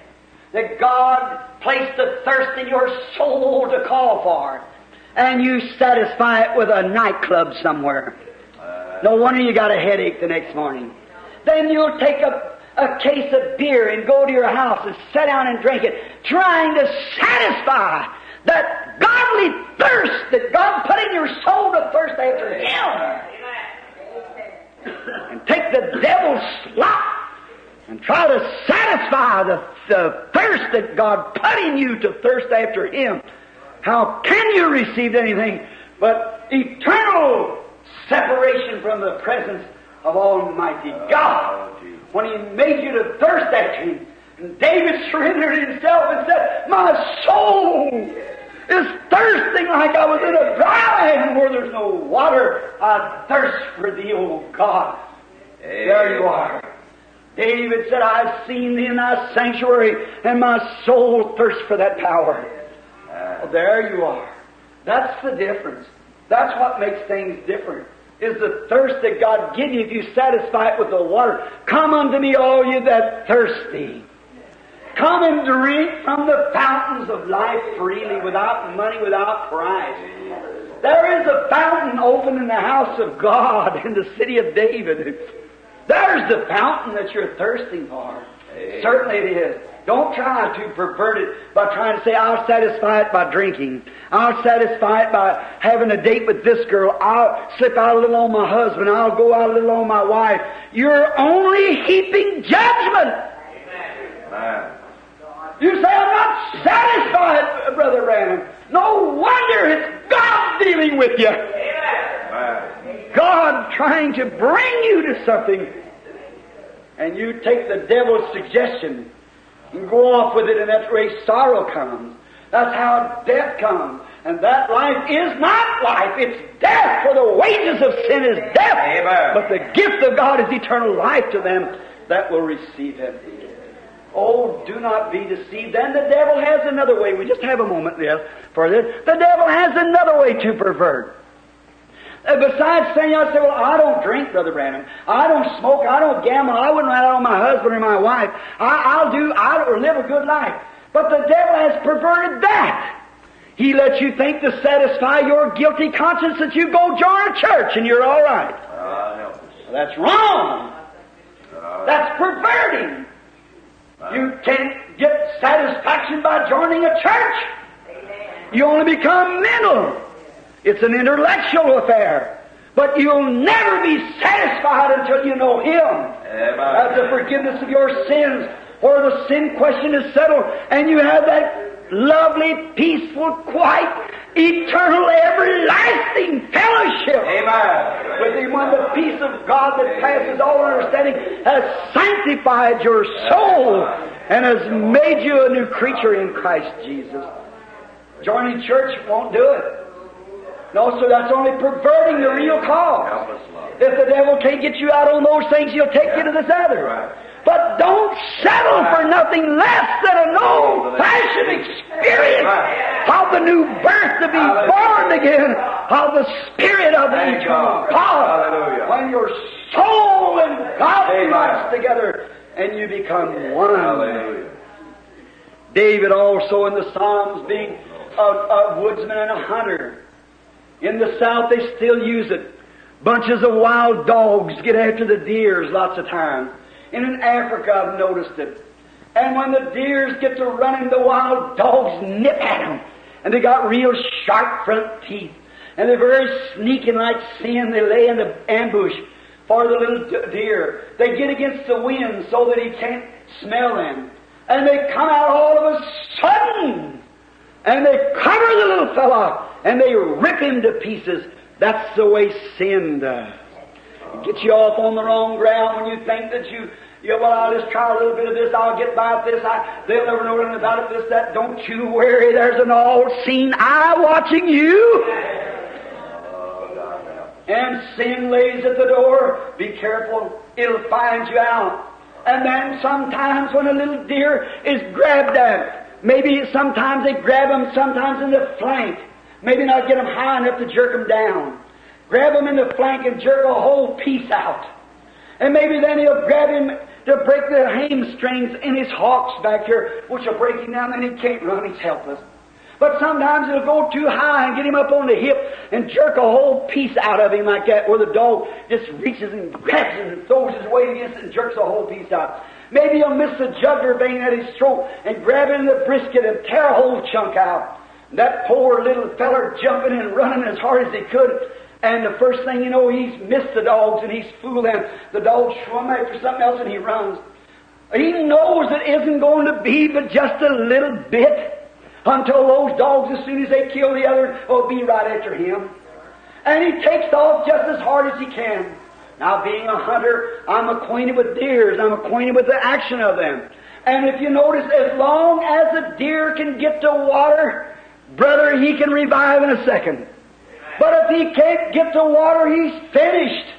that God placed the thirst in your soul to call for, and you satisfy it with a nightclub somewhere. No wonder you got a headache the next morning. Then you'll take a, a case of beer and go to your house and sit down and drink it, trying to satisfy that godly thirst that God put in your soul to thirst after Him. And take the devil's slop and try to satisfy the, the thirst that God put in you to thirst after Him. How can you receive anything but eternal separation from the presence of Almighty God? When He made you to thirst after Him. And David surrendered himself and said, My soul is thirsting like I was in a dry land where there's no water. I thirst for Thee, O God. There you are. David said, I've seen thee in thy sanctuary, and my soul thirsts for that power. Well, there you are. That's the difference. That's what makes things different. Is the thirst that God give you if you satisfy it with the water. Come unto me, all you that thirsty. Come and drink from the fountains of life freely, without money, without price. There is a fountain open in the house of God in the city of David. There's the fountain that you're thirsting for. Certainly it is. Don't try to pervert it by trying to say, I'll satisfy it by drinking. I'll satisfy it by having a date with this girl. I'll slip out a little on my husband. I'll go out a little on my wife. You're only heaping judgment. Man. You say, I'm not satisfied, Brother Branham. No wonder it's God dealing with you. God trying to bring you to something. And you take the devil's suggestion and go off with it, and that's where sorrow comes. That's how death comes. And that life is not life, it's death, for the wages of sin is death. But the gift of God is eternal life to them that will receive Him. Oh, do not be deceived. Then the devil has another way. We just have a moment there for this. The devil has another way to pervert. Uh, besides saying, I say, well, I don't drink, Brother Branham. I don't smoke. I don't gamble. I wouldn't rat on my husband or my wife. I, I'll do, I'll live a good life. But the devil has perverted that. He lets you think to satisfy your guilty conscience that you go join a church and you're all right. God help us. That's wrong. God. That's perverting. You can't get satisfaction by joining a church. You only become mental. It's an intellectual affair. But you'll never be satisfied until you know Him. As the forgiveness of your sins, where the sin question is settled, and you have that lovely, peaceful, quiet, eternal, everlasting fellowship Amen. with Him when the peace of God that passes all understanding has sanctified your soul and has made you a new creature in Christ Jesus. Joining church won't do it. No, so that's only perverting the real cause. Help us, Lord. If the devil can't get you out on those things, he'll take you to this other. But don't settle for nothing less than an old-fashioned experience of the new birth to be born again of the Spirit of the eternal God. When your soul and God mix together and you become one. Hallelujah. David also in the Psalms being a, a woodsman and a hunter. In the South they still use it. Bunches of wild dogs get after the deers lots of times. And in Africa I've noticed it. And when the deers get to running, the wild dogs nip at them. And they got real sharp front teeth. And they're very sneaking like sin. They lay in the ambush for the little deer. They get against the wind so that he can't smell them. And they come out all of a sudden. And they cover the little fella. And they rip him to pieces. That's the way sin does. It gets you off on the wrong ground when you think that you, yeah, well, I'll just try a little bit of this, I'll get by with this, I, they'll never know anything about it, this, that. Don't you worry, there's an all-seeing eye watching you. And sin lays at the door. Be careful, it'll find you out. And then sometimes when a little deer is grabbed at, maybe sometimes they grab him sometimes in the flank. Maybe not get him high enough to jerk him down. Grab him in the flank and jerk a whole piece out. And maybe then he'll grab him to break the hamstrings in his hocks back here, which are breaking down, and he can't run, he's helpless. But sometimes it'll go too high and get him up on the hip and jerk a whole piece out of him like that, where the dog just reaches and grabs it and throws his weight against it and jerks a whole piece out. Maybe he'll miss the jugular vein at his throat and grab it in the brisket and tear a whole chunk out. That poor little feller jumping and running as hard as he could. And the first thing you know, he's missed the dogs and he's fooled them. The dogs swim after something else and he runs. He knows it isn't going to be but just a little bit until those dogs, as soon as they kill the other, will be right after him. And he takes off just as hard as he can. Now, being a hunter, I'm acquainted with deers. I'm acquainted with the action of them. And if you notice, as long as a deer can get to water, brother, he can revive in a second. But if he can't get to water, he's finished.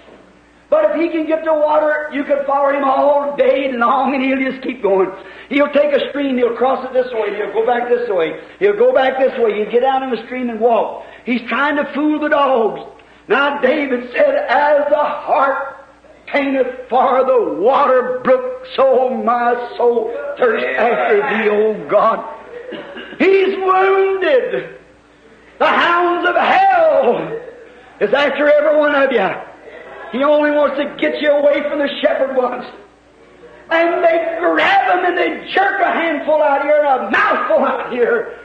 But if he can get to water, you can follow him all day long and he'll just keep going. He'll take a stream, he'll cross it this way, he'll go back this way, he'll go back this way, he'll get out in the stream and walk. He's trying to fool the dogs. Now David said, as the hart painteth for the water brook, so my soul thirsts after thee, O God. He's wounded. The hounds of hell is after every one of you. He only wants to get you away from the shepherd ones. And they grab him and they jerk a handful out here and a mouthful out here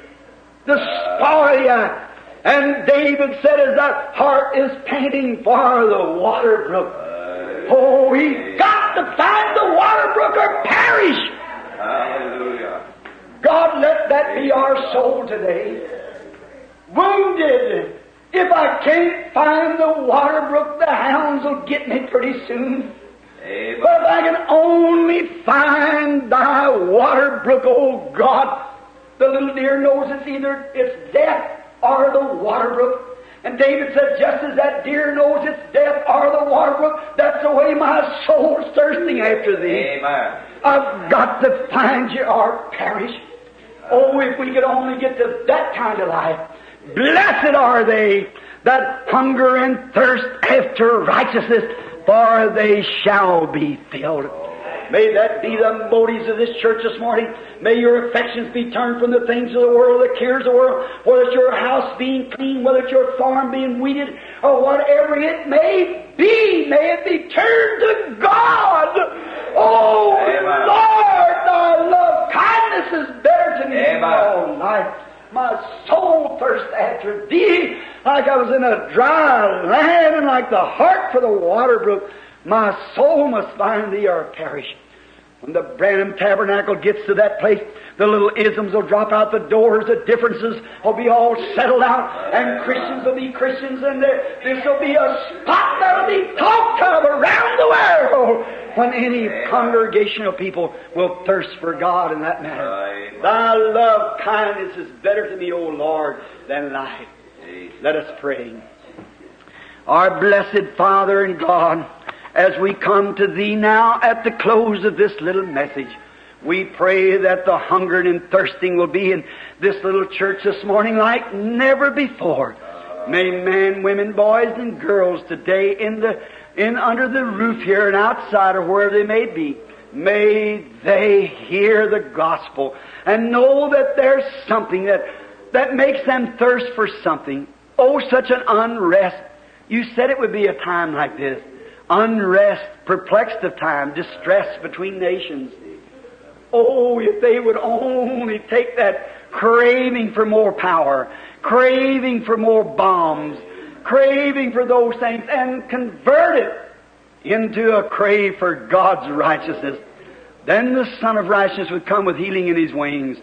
to spoil you. And David said, as that hart is panting for the water brook, oh, he's got to find the water brook or perish. Hallelujah. God, let that be our soul today. Wounded. If I can't find the water brook, the hounds will get me pretty soon. Amen. But if I can only find thy water brook, oh God, the little deer knows it's either it's death or the water brook. And David said, just as that deer knows it's death or the water brook, that's the way my soul's thirsting after thee. Amen. I've got to find you or perish. Oh, if we could only get to that kind of life. Blessed are they that hunger and thirst after righteousness, for they shall be filled. May that be the motives of this church this morning. May your affections be turned from the things of the world, the cares of the world, whether it's your house being clean, whether it's your farm being weeded, or whatever it may be. May it be turned to God. Oh, Amen. Lord, thy love kindness is better to me than Amen. all life. My soul thirsts after thee, like I was in a dry land, and like the hart for the water brook. My soul must find thee or perish. When the Branham Tabernacle gets to that place, the little isms will drop out the doors, the differences will be all settled out, and Christians will be Christians, and there, this will be a spot that'll be talked of around the world when any congregational people will thirst for God in that manner. Thy love kindness is better to me, O Lord, than life. Let us pray. Our blessed Father and God, as we come to Thee now at the close of this little message, we pray that the hungering and thirsting will be in this little church this morning like never before. May men, women, boys, and girls today in the in under the roof here and outside or wherever they may be, May they hear the gospel and know that there's something that, that makes them thirst for something. Oh, such an unrest. You said it would be a time like this. Unrest, perplexed of time, distress between nations. Oh, if they would only take that craving for more power, craving for more bombs, craving for those things, and convert it into a crave for God's righteousness. Then the Sun of Righteousness would come with healing in his wings.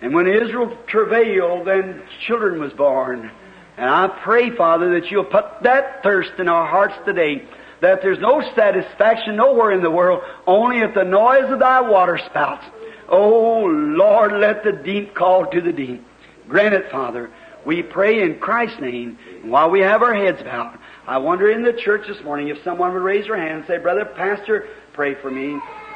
And when Israel travailed, then children was born. And I pray, Father, that you'll put that thirst in our hearts today, that there's no satisfaction nowhere in the world, only at the noise of thy water spouts. Oh, Lord, let the deep call to the deep. Grant it, Father. We pray in Christ's name. While we have our heads bowed, I wonder in the church this morning if someone would raise their hand and say, Brother Pastor, pray for me.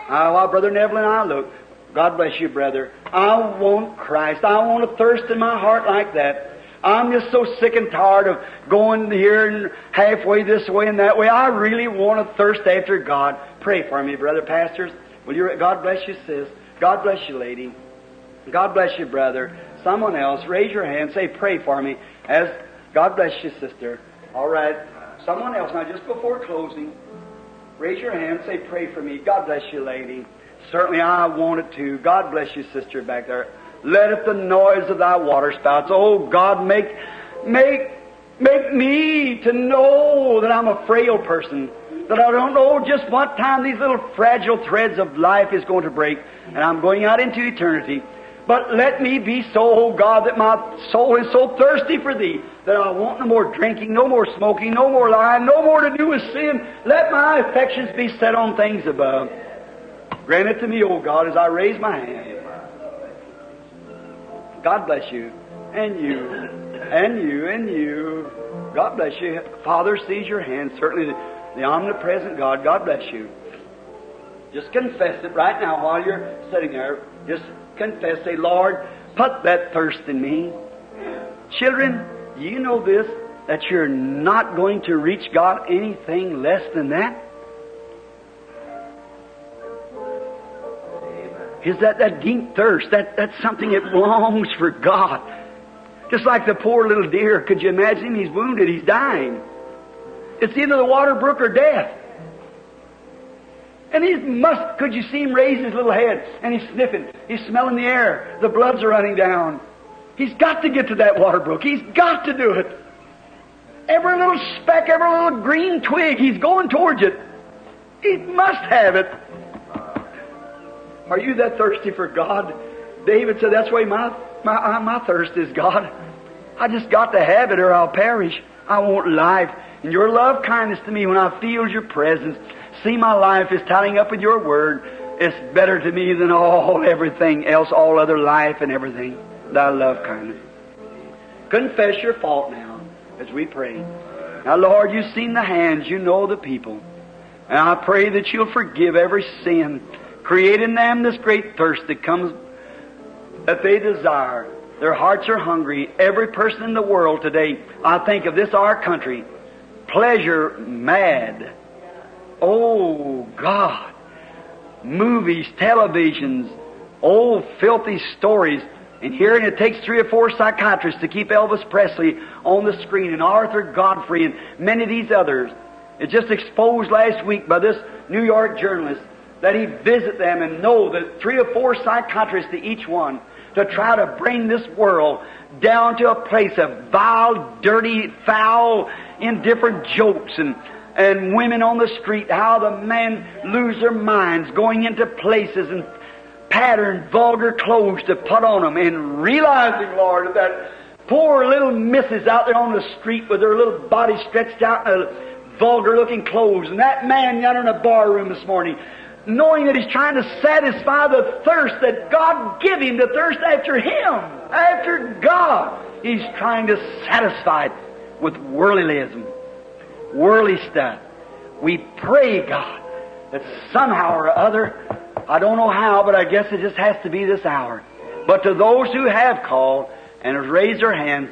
Uh, while Brother Neville and I look, God bless you, brother. I want Christ. I want a thirst in my heart like that. I'm just so sick and tired of going here and halfway this way and that way. I really want to thirst after God. Pray for me, brother pastors. Will you? God bless you, sis. God bless you, lady. God bless you, brother. Someone else, raise your hand. Say, pray for me. As God bless you, sister. All right. Someone else now, just before closing, raise your hand. Say, pray for me. God bless you, lady. Certainly, I wanted to. God bless you, sister, back there. Let it the noise of thy water spouts. Oh God, make, make, make me to know that I'm a frail person. That I don't know just what time these little fragile threads of life is going to break. And I'm going out into eternity. But let me be so, oh God, that my soul is so thirsty for Thee that I want no more drinking, no more smoking, no more lying, no more to do with sin. Let my affections be set on things above. Grant it to me, O God, as I raise my hand. God bless you, and you, and you, and you. God bless you. Father sees your hand. Certainly, the, the omnipresent God. God bless you. Just confess it right now while you're sitting there. Just confess. Say, Lord, put that thirst in me. Children, you know this, that you're not going to reach God anything less than that? Is that that deep thirst? That that's something that longs for God. Just like the poor little deer. Could you imagine him? He's wounded. He's dying. It's either the water brook or death. And he must, could you see him raise his little head? And he's sniffing. He's smelling the air. The bloods running down. He's got to get to that water brook. He's got to do it. Every little speck, every little green twig, he's going towards it. He must have it. Are you that thirsty for God? David said, That's why my, my, my thirst is God. I just got to have it or I'll perish. I want life. And your love kindness to me when I feel your presence, see my life is tying up with your word, it's better to me than all everything else, all other life and everything. Thy love kindness. Confess your fault now as we pray. Now, Lord, you've seen the hands, you know the people. And I pray that you'll forgive every sin create in them this great thirst that comes, that they desire. Their hearts are hungry. Every person in the world today, I think of this our country, pleasure mad. Oh God. Movies, televisions, old filthy stories. And here and it takes three or four psychiatrists to keep Elvis Presley on the screen and Arthur Godfrey and many of these others. It just exposed last week by this New York journalist that he visit them and know that three or four psychiatrists to each one to try to bring this world down to a place of vile, dirty, foul, indifferent jokes and, and women on the street, how the men lose their minds going into places and pattern vulgar clothes to put on them and realizing, Lord, that poor little misses out there on the street with her little body stretched out in vulgar looking clothes. And that man yonder in a bar room this morning knowing that he's trying to satisfy the thirst that God give him, the thirst after him, after God. He's trying to satisfy it with worldlyism, worldly stuff. We pray, God, that somehow or other, I don't know how, but I guess it just has to be this hour. But to those who have called and have raised their hands,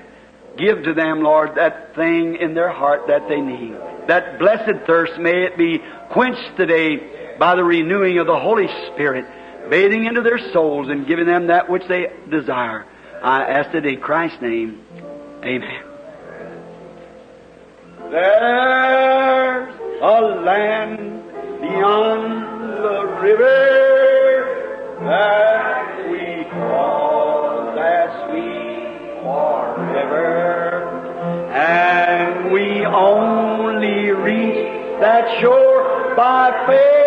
give to them, Lord, that thing in their heart that they need. That blessed thirst, may it be quenched today by the renewing of the Holy Spirit, bathing into their souls and giving them that which they desire. I ask it in Christ's name. Amen. There's a land beyond the river that we call that sweet forever, and we only reach that shore by faith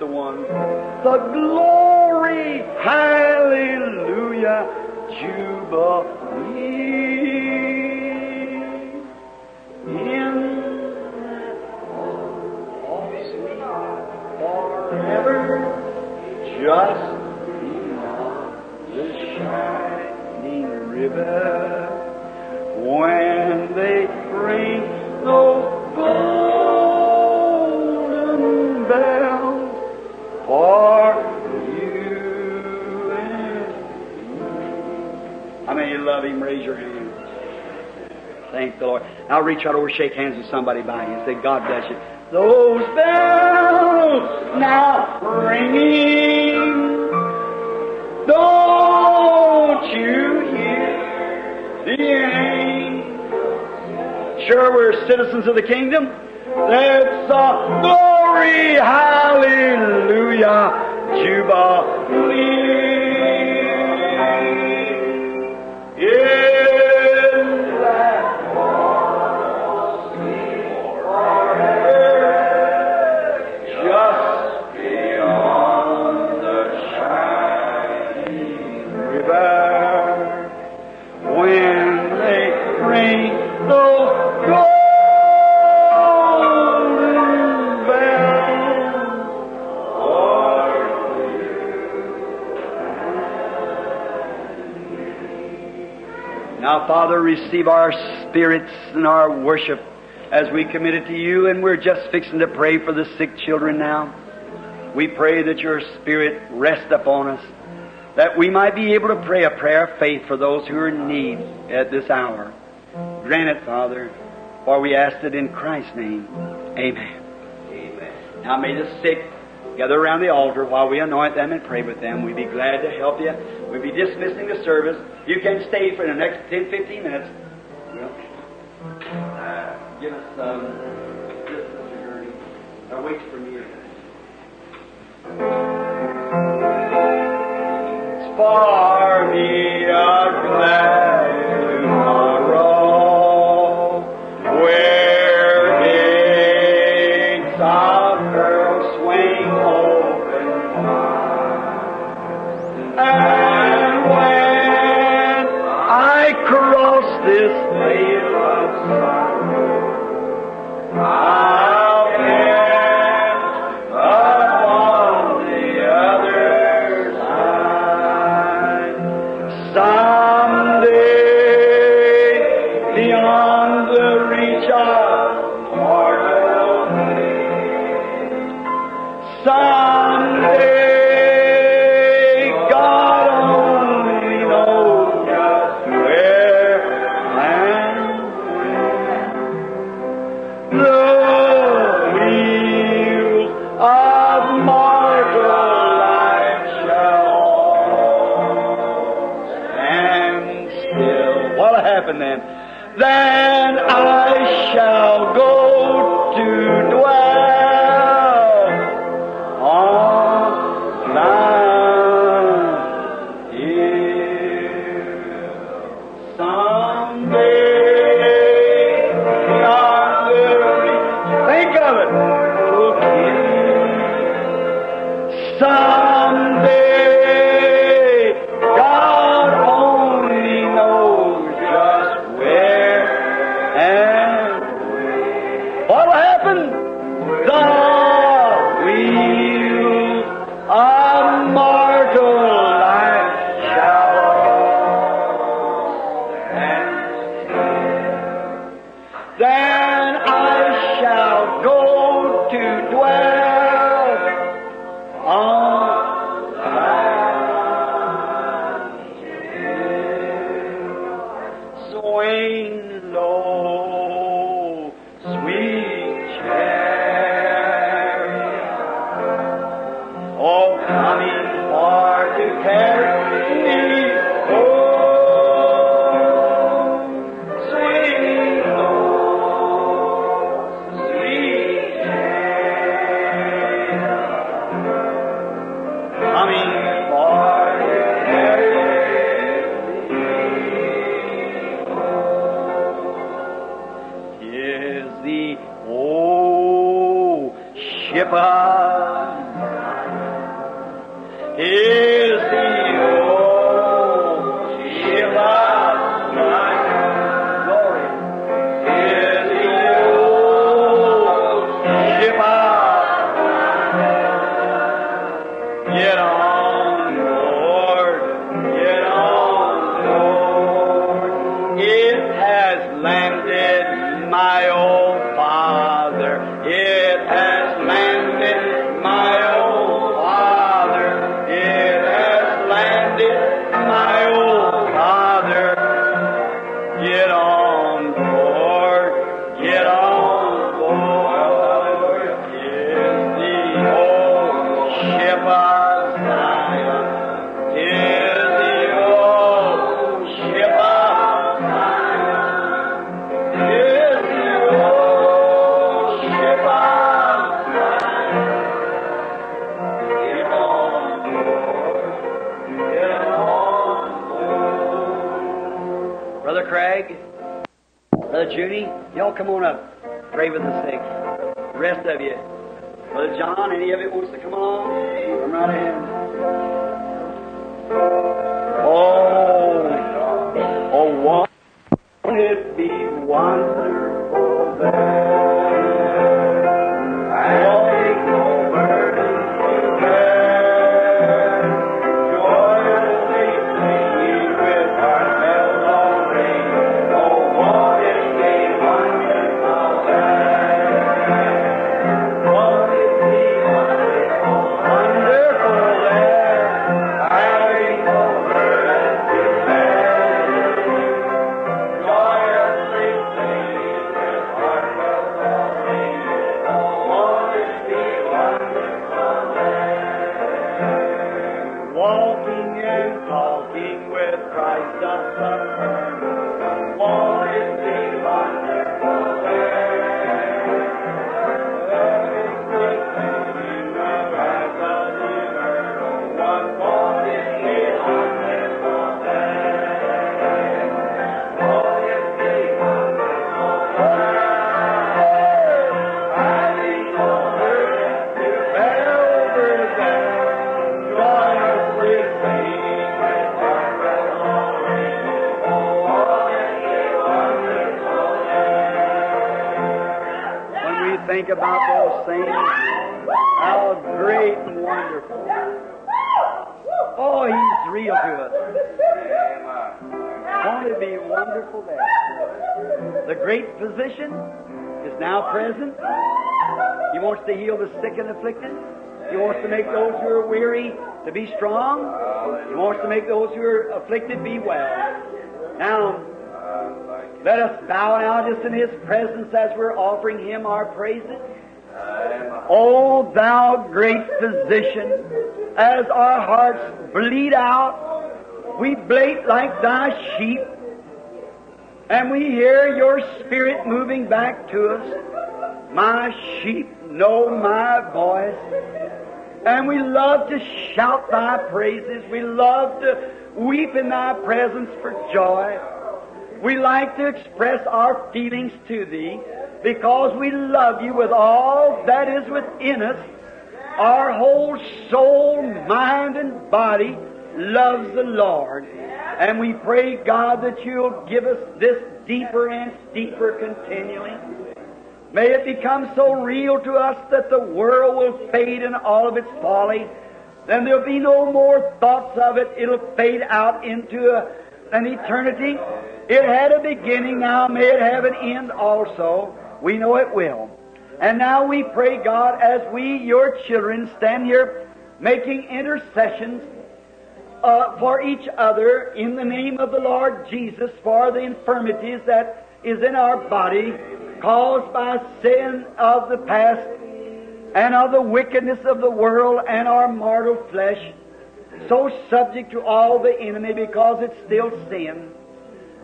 to one. The glory, hallelujah, jubilee. Raise your hand. Thank the Lord. Now reach out over, shake hands with somebody by you and say, God bless you. Those bells now ringing. Don't you hear the angels? Sure, we're citizens of the kingdom. That's a uh, glory, hallelujah, jubilee. Now, Father, receive our spirits and our worship as we commit it to you, and we're just fixing to pray for the sick children now. We pray that your Spirit rest upon us, that we might be able to pray a prayer of faith for those who are in need at this hour. Grant it, Father, for we ask it in Christ's name. Amen. Amen. Now may the sick gather around the altar while we anoint them and pray with them. We'd be glad to help you. We'll be dismissing the service. You can stay for the next 10, 15 minutes. Well, uh, give us um, this, Mr. Gurney. Or wait for me. It's afflicted be well. Now, let us bow now just in His presence as we're offering Him our praises. O thou great physician, as our hearts bleed out, we bleat like thy sheep, and we hear your spirit moving back to us. My sheep know my voice, and we love to shout thy praises. We love to weep in thy presence for joy. We like to express our feelings to thee because we love you with all that is within us. Our whole soul, mind, and body loves the Lord. And we pray, God, that you'll give us this deeper and deeper continually. May it become so real to us that the world will fade in all of its folly. Then there'll be no more thoughts of it. It'll fade out into a, an eternity. It had a beginning, now may it have an end also. We know it will. And now we pray, God, as we, your children, stand here making intercessions uh, for each other in the name of the Lord Jesus for the infirmities that is in our body caused by sin of the past and of the wickedness of the world and our mortal flesh, so subject to all the enemy because it's still sin.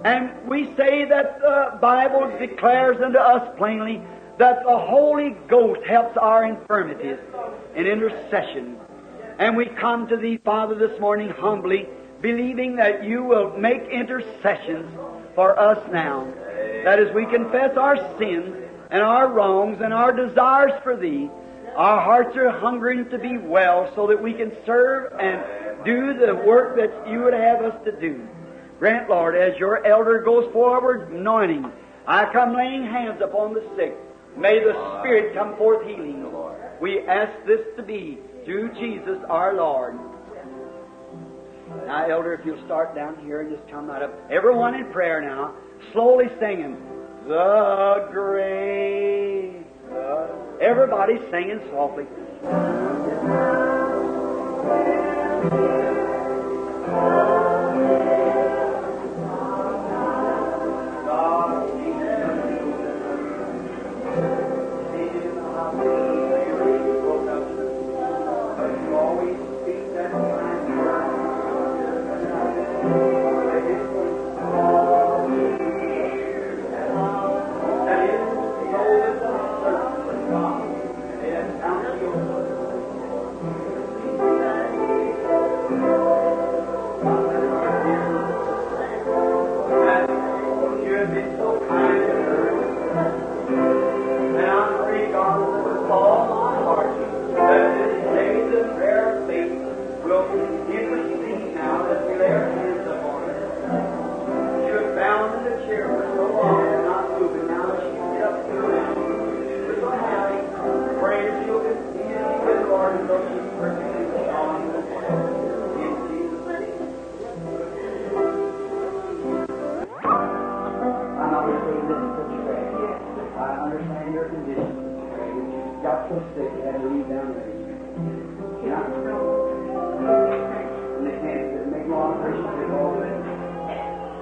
And we say that the Bible declares unto us plainly that the Holy Ghost helps our infirmities in intercession. And we come to Thee, Father, this morning humbly, believing that You will make intercessions for us now. That as we confess our sins and our wrongs and our desires for Thee, Our hearts are hungering to be well so that we can serve and do the work that you would have us to do. Grant, Lord, as your elder goes forward, anointing, I come laying hands upon the sick. May the Spirit come forth healing. Lord. We ask this to be through Jesus our Lord. Now, Elder, if you'll start down here and just come right up. Everyone in prayer now, slowly singing, The great. The-" Everybody singing softly.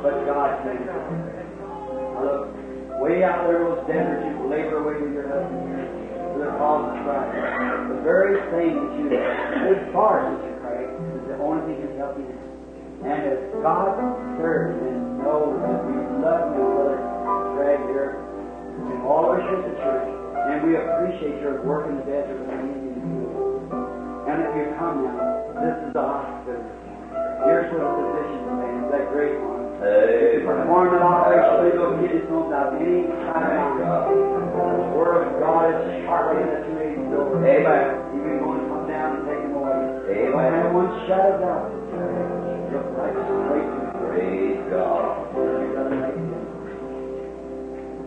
But God can. I look way out there in those deserts, you labor away with your husband here. For the cause of Christ. The very thing that you live for, you Craig, is the only thing that can help you. And as God serves and knows that we love you, Brother Craig here, and all of us here the church, and we appreciate your work in the desert with the Indian field. And if you come now, this is the hospital. Here's where the physician stands, that great one. Amen. Perform an operation, they don't get his nose out any kind of The Word of God is sharper than a two-edged sword. Amen. Even going to come down and take him away. Amen. And one shut of doubt. Look like straight Praise God.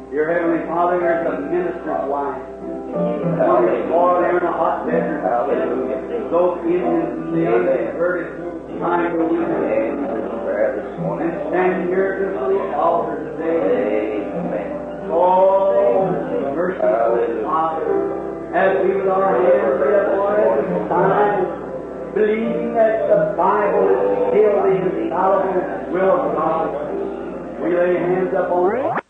Dear Heavenly Father, there's a minister's wife. One that's boiled there in a hot desert. Hallelujah. Those Indians and the unconverted trying to win. Amen. Prayer this morning. And standing here at this altar today. Oh, merciful Father, as we with our hands laid upon every sign, believing that the Bible is still the infallible will of God, we lay hands upon it.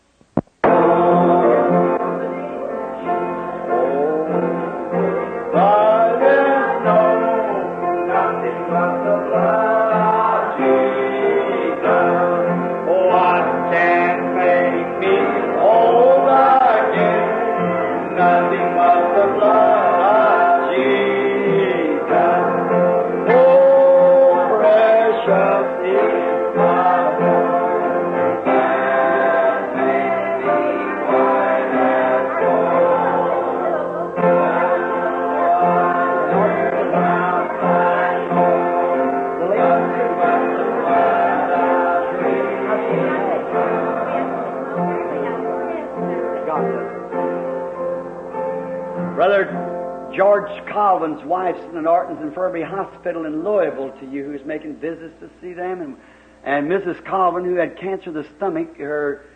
Colvin's wife's in the Norton's Infirmary Hospital in Louisville to you, who's making visits to see them, and and Mrs. Colvin, who had cancer of the stomach, her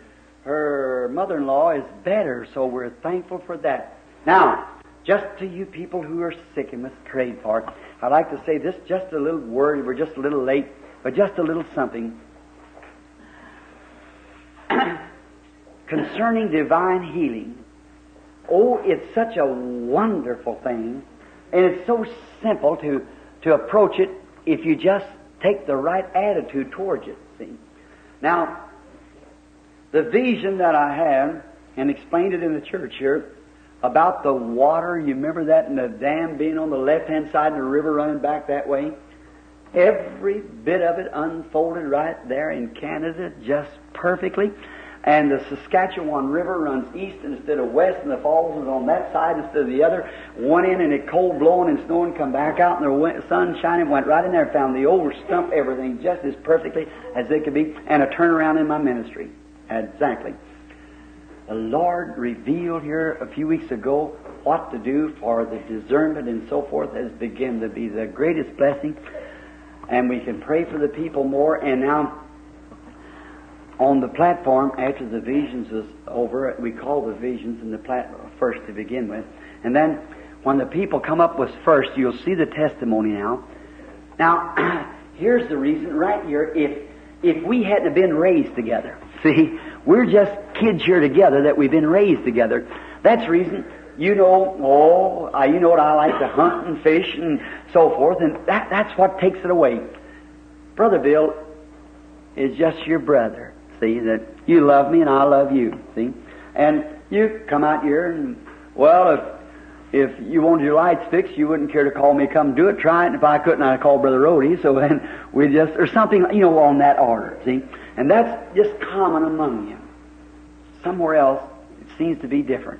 her mother-in-law is better, so we're thankful for that. Now, just to you people who are sick and must trade for I'd like to say this just a little word. We're just a little late, but just a little something concerning divine healing. Oh, it's such a wonderful thing, and it's so simple to, to approach it if you just take the right attitude towards it. See? Now, the vision that I had, and explained it in the church here, about the water, you remember that, and the dam being on the left hand side and the river running back that way? Every bit of it unfolded right there in Canada just perfectly. And the Saskatchewan River runs east instead of west, and the falls is on that side instead of the other. One in and it cold blowing and snowing, come back out and the sun shining, went right in there, found the old stump, everything just as perfectly as it could be, and a turnaround in my ministry. Exactly. The Lord revealed here a few weeks ago what to do for the discernment and so forth has begun to be the greatest blessing. And we can pray for the people more. And now, on the platform, after the visions was over, we call the visions in the plat- first to begin with. And then, when the people come up with first, you'll see the testimony now. Now, here's the reason right here. If if we hadn't have been raised together, see, we're just kids here together that we've been raised together. That's reason. You know, oh, I, you know what I like to hunt and fish and so forth, and that, that's what takes it away. Brother Bill is just your brother. See that you love me and I love you. See, and you come out here and well, if if you wanted your lights fixed, you wouldn't care to call me, come do it, try it. And if I couldn't, I'd call Brother Rhodey. So then we just, or something, you know, on that order, see? And that's just common among you. Somewhere else, it seems to be different.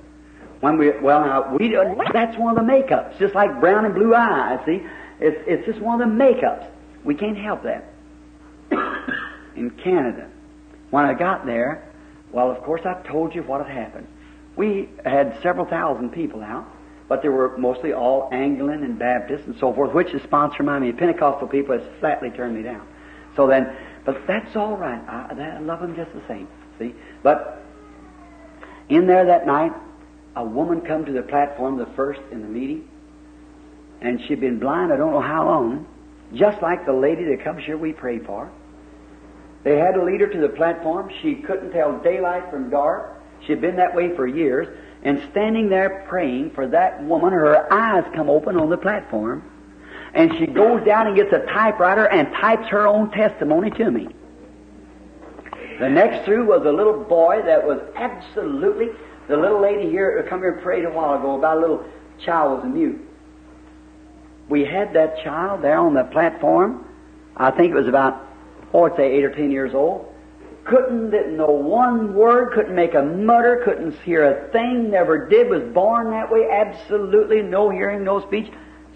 When we, well, now, we, that's one of the makeups, just like brown and blue eyes, see? It's, it's just one of the makeups. We can't help that. In Canada, when I got there, well, of course, I told you what had happened. We had several thousand people out but they were mostly all Anglican and Baptist and so forth, which is sponsored by me. Pentecostal people has flatly turned me down. So then, but that's all right. I, I love them just the same. See, but in there that night, a woman come to the platform, the first in the meeting, and she'd been blind I don't know how long, just like the lady that comes here we pray for. They had to lead her to the platform. She couldn't tell daylight from dark. She'd been that way for years and standing there praying for that woman, her eyes come open on the platform, and she goes down and gets a typewriter and types her own testimony to me. The next through was a little boy that was absolutely, the little lady here, uh, come here and prayed a while ago about a little child was mute. We had that child there on the platform. I think it was about, I'd say eight or ten years old couldn't know one word, couldn't make a mutter, couldn't hear a thing, never did, was born that way, absolutely no hearing, no speech.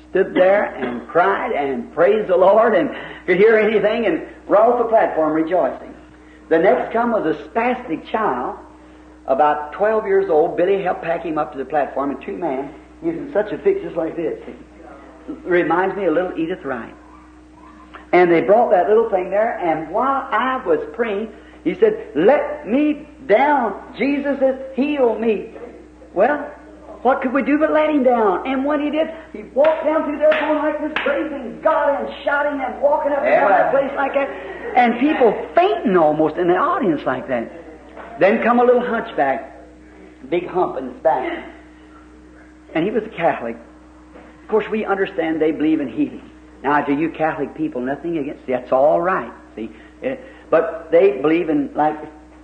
Stood there and cried and praised the Lord and could hear anything and right off the platform rejoicing. The next come was a spastic child, about 12 years old. Billy helped pack him up to the platform, and two men, he's in such a fix just like this. Reminds me of little Edith Wright. And they brought that little thing there, and while I was praying, he said, Let me down. Jesus Heal me. Well, what could we do but let him down? And when he did, he walked down through there going like this, praising God and shouting and walking up and down that place like that. And people fainting almost in the audience like that. Then come a little hunchback, big hump in his back. And he was a Catholic. Of course, we understand they believe in healing. Now, to you Catholic people, nothing against that's all right. See, but they believe in like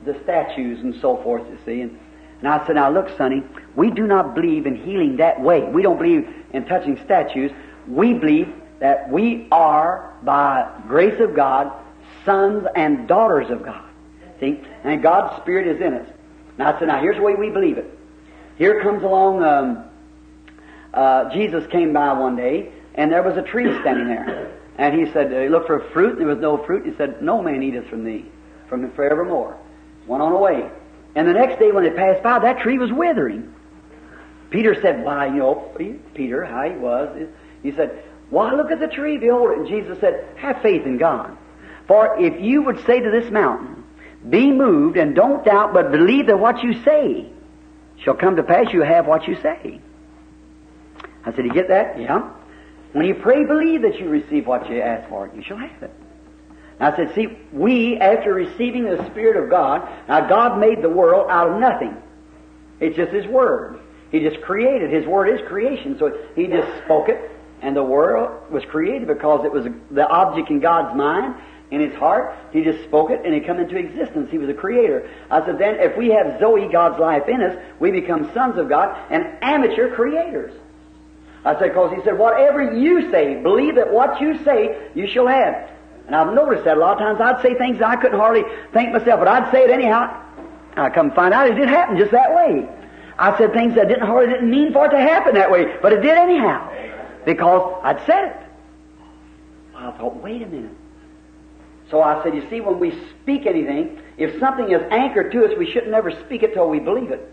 the statues and so forth, you see. And, and I said, now look, Sonny, we do not believe in healing that way. We don't believe in touching statues. We believe that we are, by grace of God, sons and daughters of God. See? And God's Spirit is in us. Now I said, now here's the way we believe it. Here comes along, um, uh, Jesus came by one day, and there was a tree standing there. And he said, he looked for fruit, and there was no fruit. He said, No man eateth from thee, from forevermore. Went on away. And the next day when they passed by, that tree was withering. Peter said, Why, you know, Peter, how he was, he said, Why, look at the tree, behold it. And Jesus said, Have faith in God. For if you would say to this mountain, Be moved, and don't doubt, but believe that what you say shall come to pass, you have what you say. I said, You get that? Yeah. When you pray, believe that you receive what you ask for, you shall have it. I said, see, we, after receiving the Spirit of God, now God made the world out of nothing. It's just His Word. He just created. His Word is creation. So He just spoke it, and the world was created because it was the object in God's mind, in His heart. He just spoke it, and it come into existence. He was a creator. I said, then if we have Zoe, God's life in us, we become sons of God and amateur creators. I said, because he said, whatever you say, believe that what you say, you shall have. And I've noticed that a lot of times I'd say things I couldn't hardly think myself, but I'd say it anyhow. I come find out it did happen just that way. I said things that didn't hardly didn't mean for it to happen that way, but it did anyhow. Because I'd said it. I thought, wait a minute. So I said, you see, when we speak anything, if something is anchored to us, we shouldn't never speak it till we believe it.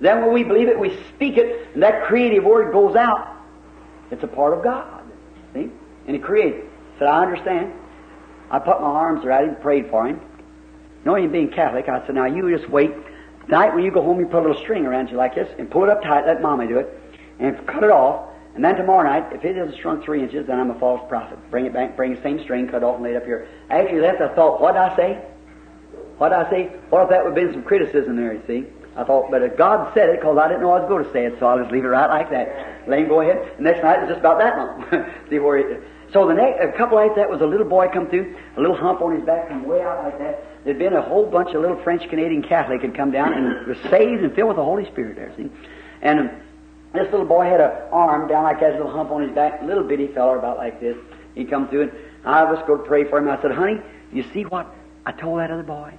Then when we believe it, we speak it, and that creative word goes out. It's a part of God. See? And He created. I said, I understand. I put my arms around him, prayed for him. Knowing him being Catholic, I said, now you just wait. Tonight when you go home, you put a little string around you like this and pull it up tight, let Mommy do it, and cut it off. And then tomorrow night, if it hasn't shrunk three inches, then I'm a false prophet. Bring it back, bring the same string, cut it off and lay it up here. After you left, I thought, what did I say? What did I say? What if that would have been some criticism there, you see? I thought, but God said it, because I didn't know I was going to say it, so I'll just leave it right like that. Let him go ahead. The next night, it was just about that long. see where it, so the next, a couple nights that was a little boy come through, a little hump on his back, come way out like that. There'd been a whole bunch of little French Canadian Catholic had come down and was saved and filled with the Holy Spirit there, see? And um, this little boy had an arm down like that, a little hump on his back, little bitty feller about like this. He come through and I was going to pray for him. I said, honey, you see what I told that other boy?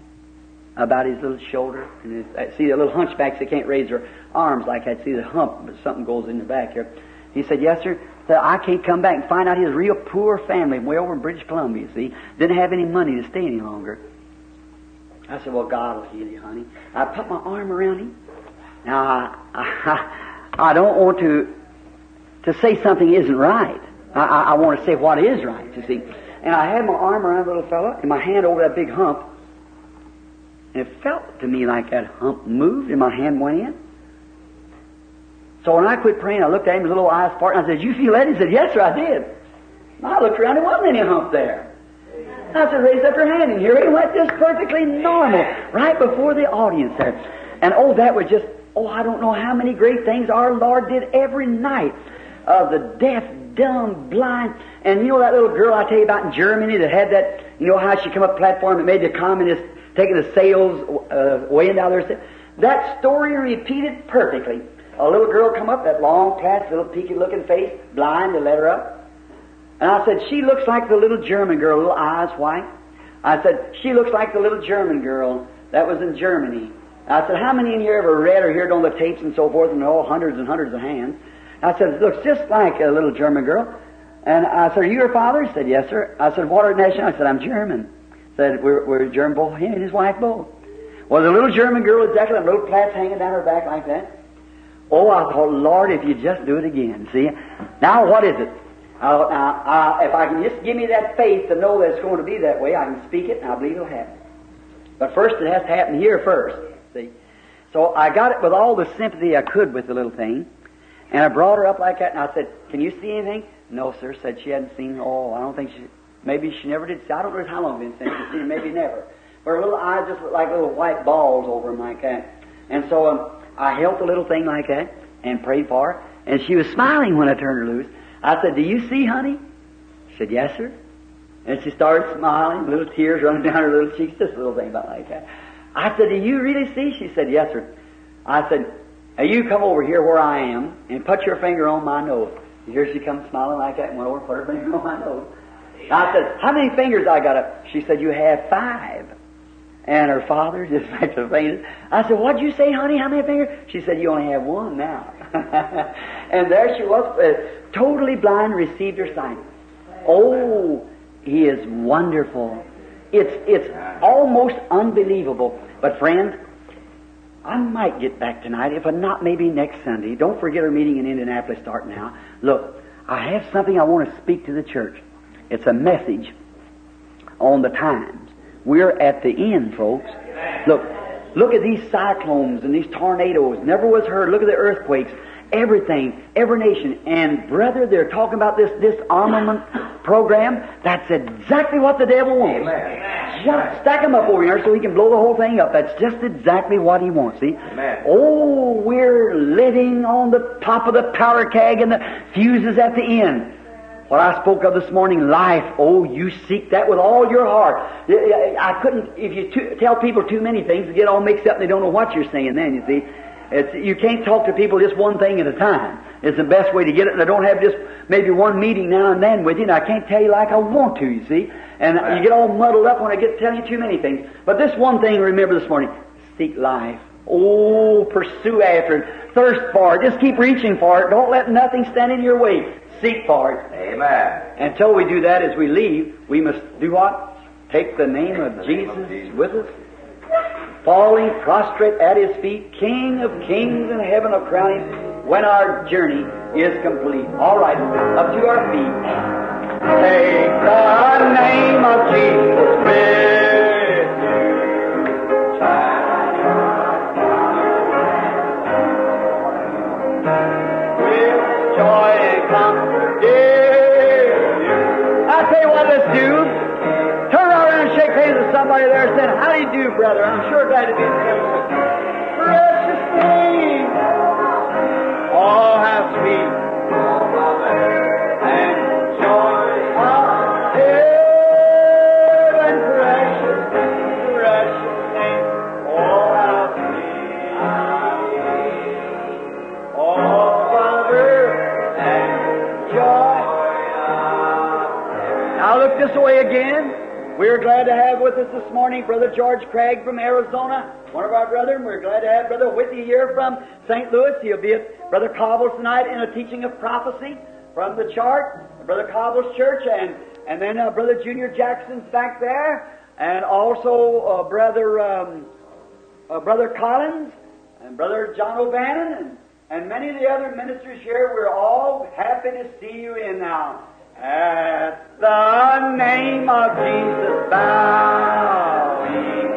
About his little shoulder. And his, I see the little hunchbacks that can't raise their arms like that. See the hump, but something goes in the back here. He said, yes, sir. I can't come back and find out his real poor family way over in British Columbia, see. Didn't have any money to stay any longer. I said, well, God will heal you, honey. I put my arm around him. Now, I, I, I don't want to, to say something isn't right. I, I, I want to say what is right, you see. And I had my arm around the little fellow and my hand over that big hump. And it felt to me like that hump moved and my hand went in. So when I quit praying, I looked at him, his little eyes part, and I said, You feel that? He said, Yes, sir, I did. And I looked around, there wasn't any hump there. I said, Raise up your hand, and here it went just perfectly normal, right before the audience there. And oh, that was just, oh, I don't know how many great things our Lord did every night. Of the deaf, dumb, blind, and you know that little girl I tell you about in Germany that had that, you know how she come up platform and made the communists taking the sails uh, weighing down there. That story repeated perfectly. A little girl come up, that long, past, little peaky looking face, blind, they let her up. And I said, she looks like the little German girl, little eyes white. I said, she looks like the little German girl that was in Germany. I said, how many in here ever read or heard on the tapes and so forth and all hundreds and hundreds of hands? I said, it looks just like a little German girl. And I said, are you her father? He said, yes, sir. I said, what are nation? I said, I'm German. Said, we're, we're German both, him and his wife both. Well, the little German girl exactly, a little plaits hanging down her back like that. Oh, I thought, Lord, if you just do it again. See? Now, what is it? Uh, now, uh, if I can just give me that faith to know that it's going to be that way, I can speak it and I believe it'll happen. But first, it has to happen here first. See? So I got it with all the sympathy I could with the little thing. And I brought her up like that, and I said, Can you see anything? No, sir. Said she hadn't seen, oh, I don't think she, maybe she never did see. I don't know how long been since she's seen maybe never. But her little eyes just looked like little white balls over them like that. And so um, I held the little thing like that and prayed for her, and she was smiling when I turned her loose. I said, Do you see, honey? She said, Yes, sir. And she started smiling, little tears running down her little cheeks, just a little thing about like that. I said, Do you really see? She said, Yes, sir. I said, Now you come over here where I am and put your finger on my nose. And here she comes smiling like that and went over and put her finger on my nose. I said, How many fingers I got up? She said, You have five. And her father just like the faintest. I said, What'd you say, honey? How many fingers? She said, You only have one now. and there she was, uh, totally blind, received her sight. Oh, he is wonderful. It's, it's almost unbelievable. But friends, I might get back tonight, if not maybe next Sunday. Don't forget our meeting in Indianapolis starting now. Look, I have something I want to speak to the church. It's a message on the times. We're at the end, folks. Look, look at these cyclones and these tornadoes. Never was heard. Look at the earthquakes. Everything, every nation. And brother, they're talking about this disarmament program. That's exactly what the devil wants. Amen. Just stack them up over here so he can blow the whole thing up. That's just exactly what he wants. See? Amen. Oh, we're living on the top of the powder keg and the fuses at the end. What I spoke of this morning, life. Oh, you seek that with all your heart. I couldn't, if you t- tell people too many things, they get all mixed up and they don't know what you're saying then, you see. It's, you can't talk to people just one thing at a time. It's the best way to get it. And I don't have just maybe one meeting now and then with you, and I can't tell you like I want to, you see. And you get all muddled up when I get to tell you too many things. But this one thing, remember this morning, Seek life. Oh, pursue after it. Thirst for it. Just keep reaching for it. Don't let nothing stand in your way. Seek for it. Amen. Until we do that as we leave, we must do what? Take the name of Jesus with us. Falling prostrate at His feet, King of kings and heaven of crown Him when our journey is complete. All right, up to our feet. Take the name of Jesus somebody there say, How do you do, brother? I'm sure glad to be with you. Precious name. Oh, how sweet. We are glad to have with us this morning Brother George Craig from Arizona, one of our brethren. We're glad to have Brother Whitney here from St. Louis. He'll be at Brother Cobble's tonight in a teaching of prophecy from the chart, Brother Cobble's church, and, and then uh, Brother Junior Jackson's back there, and also uh, Brother um, uh, Brother Collins and Brother John O'Bannon and, and many of the other ministers here. We're all happy to see you in now. At the name of Jesus, bowing.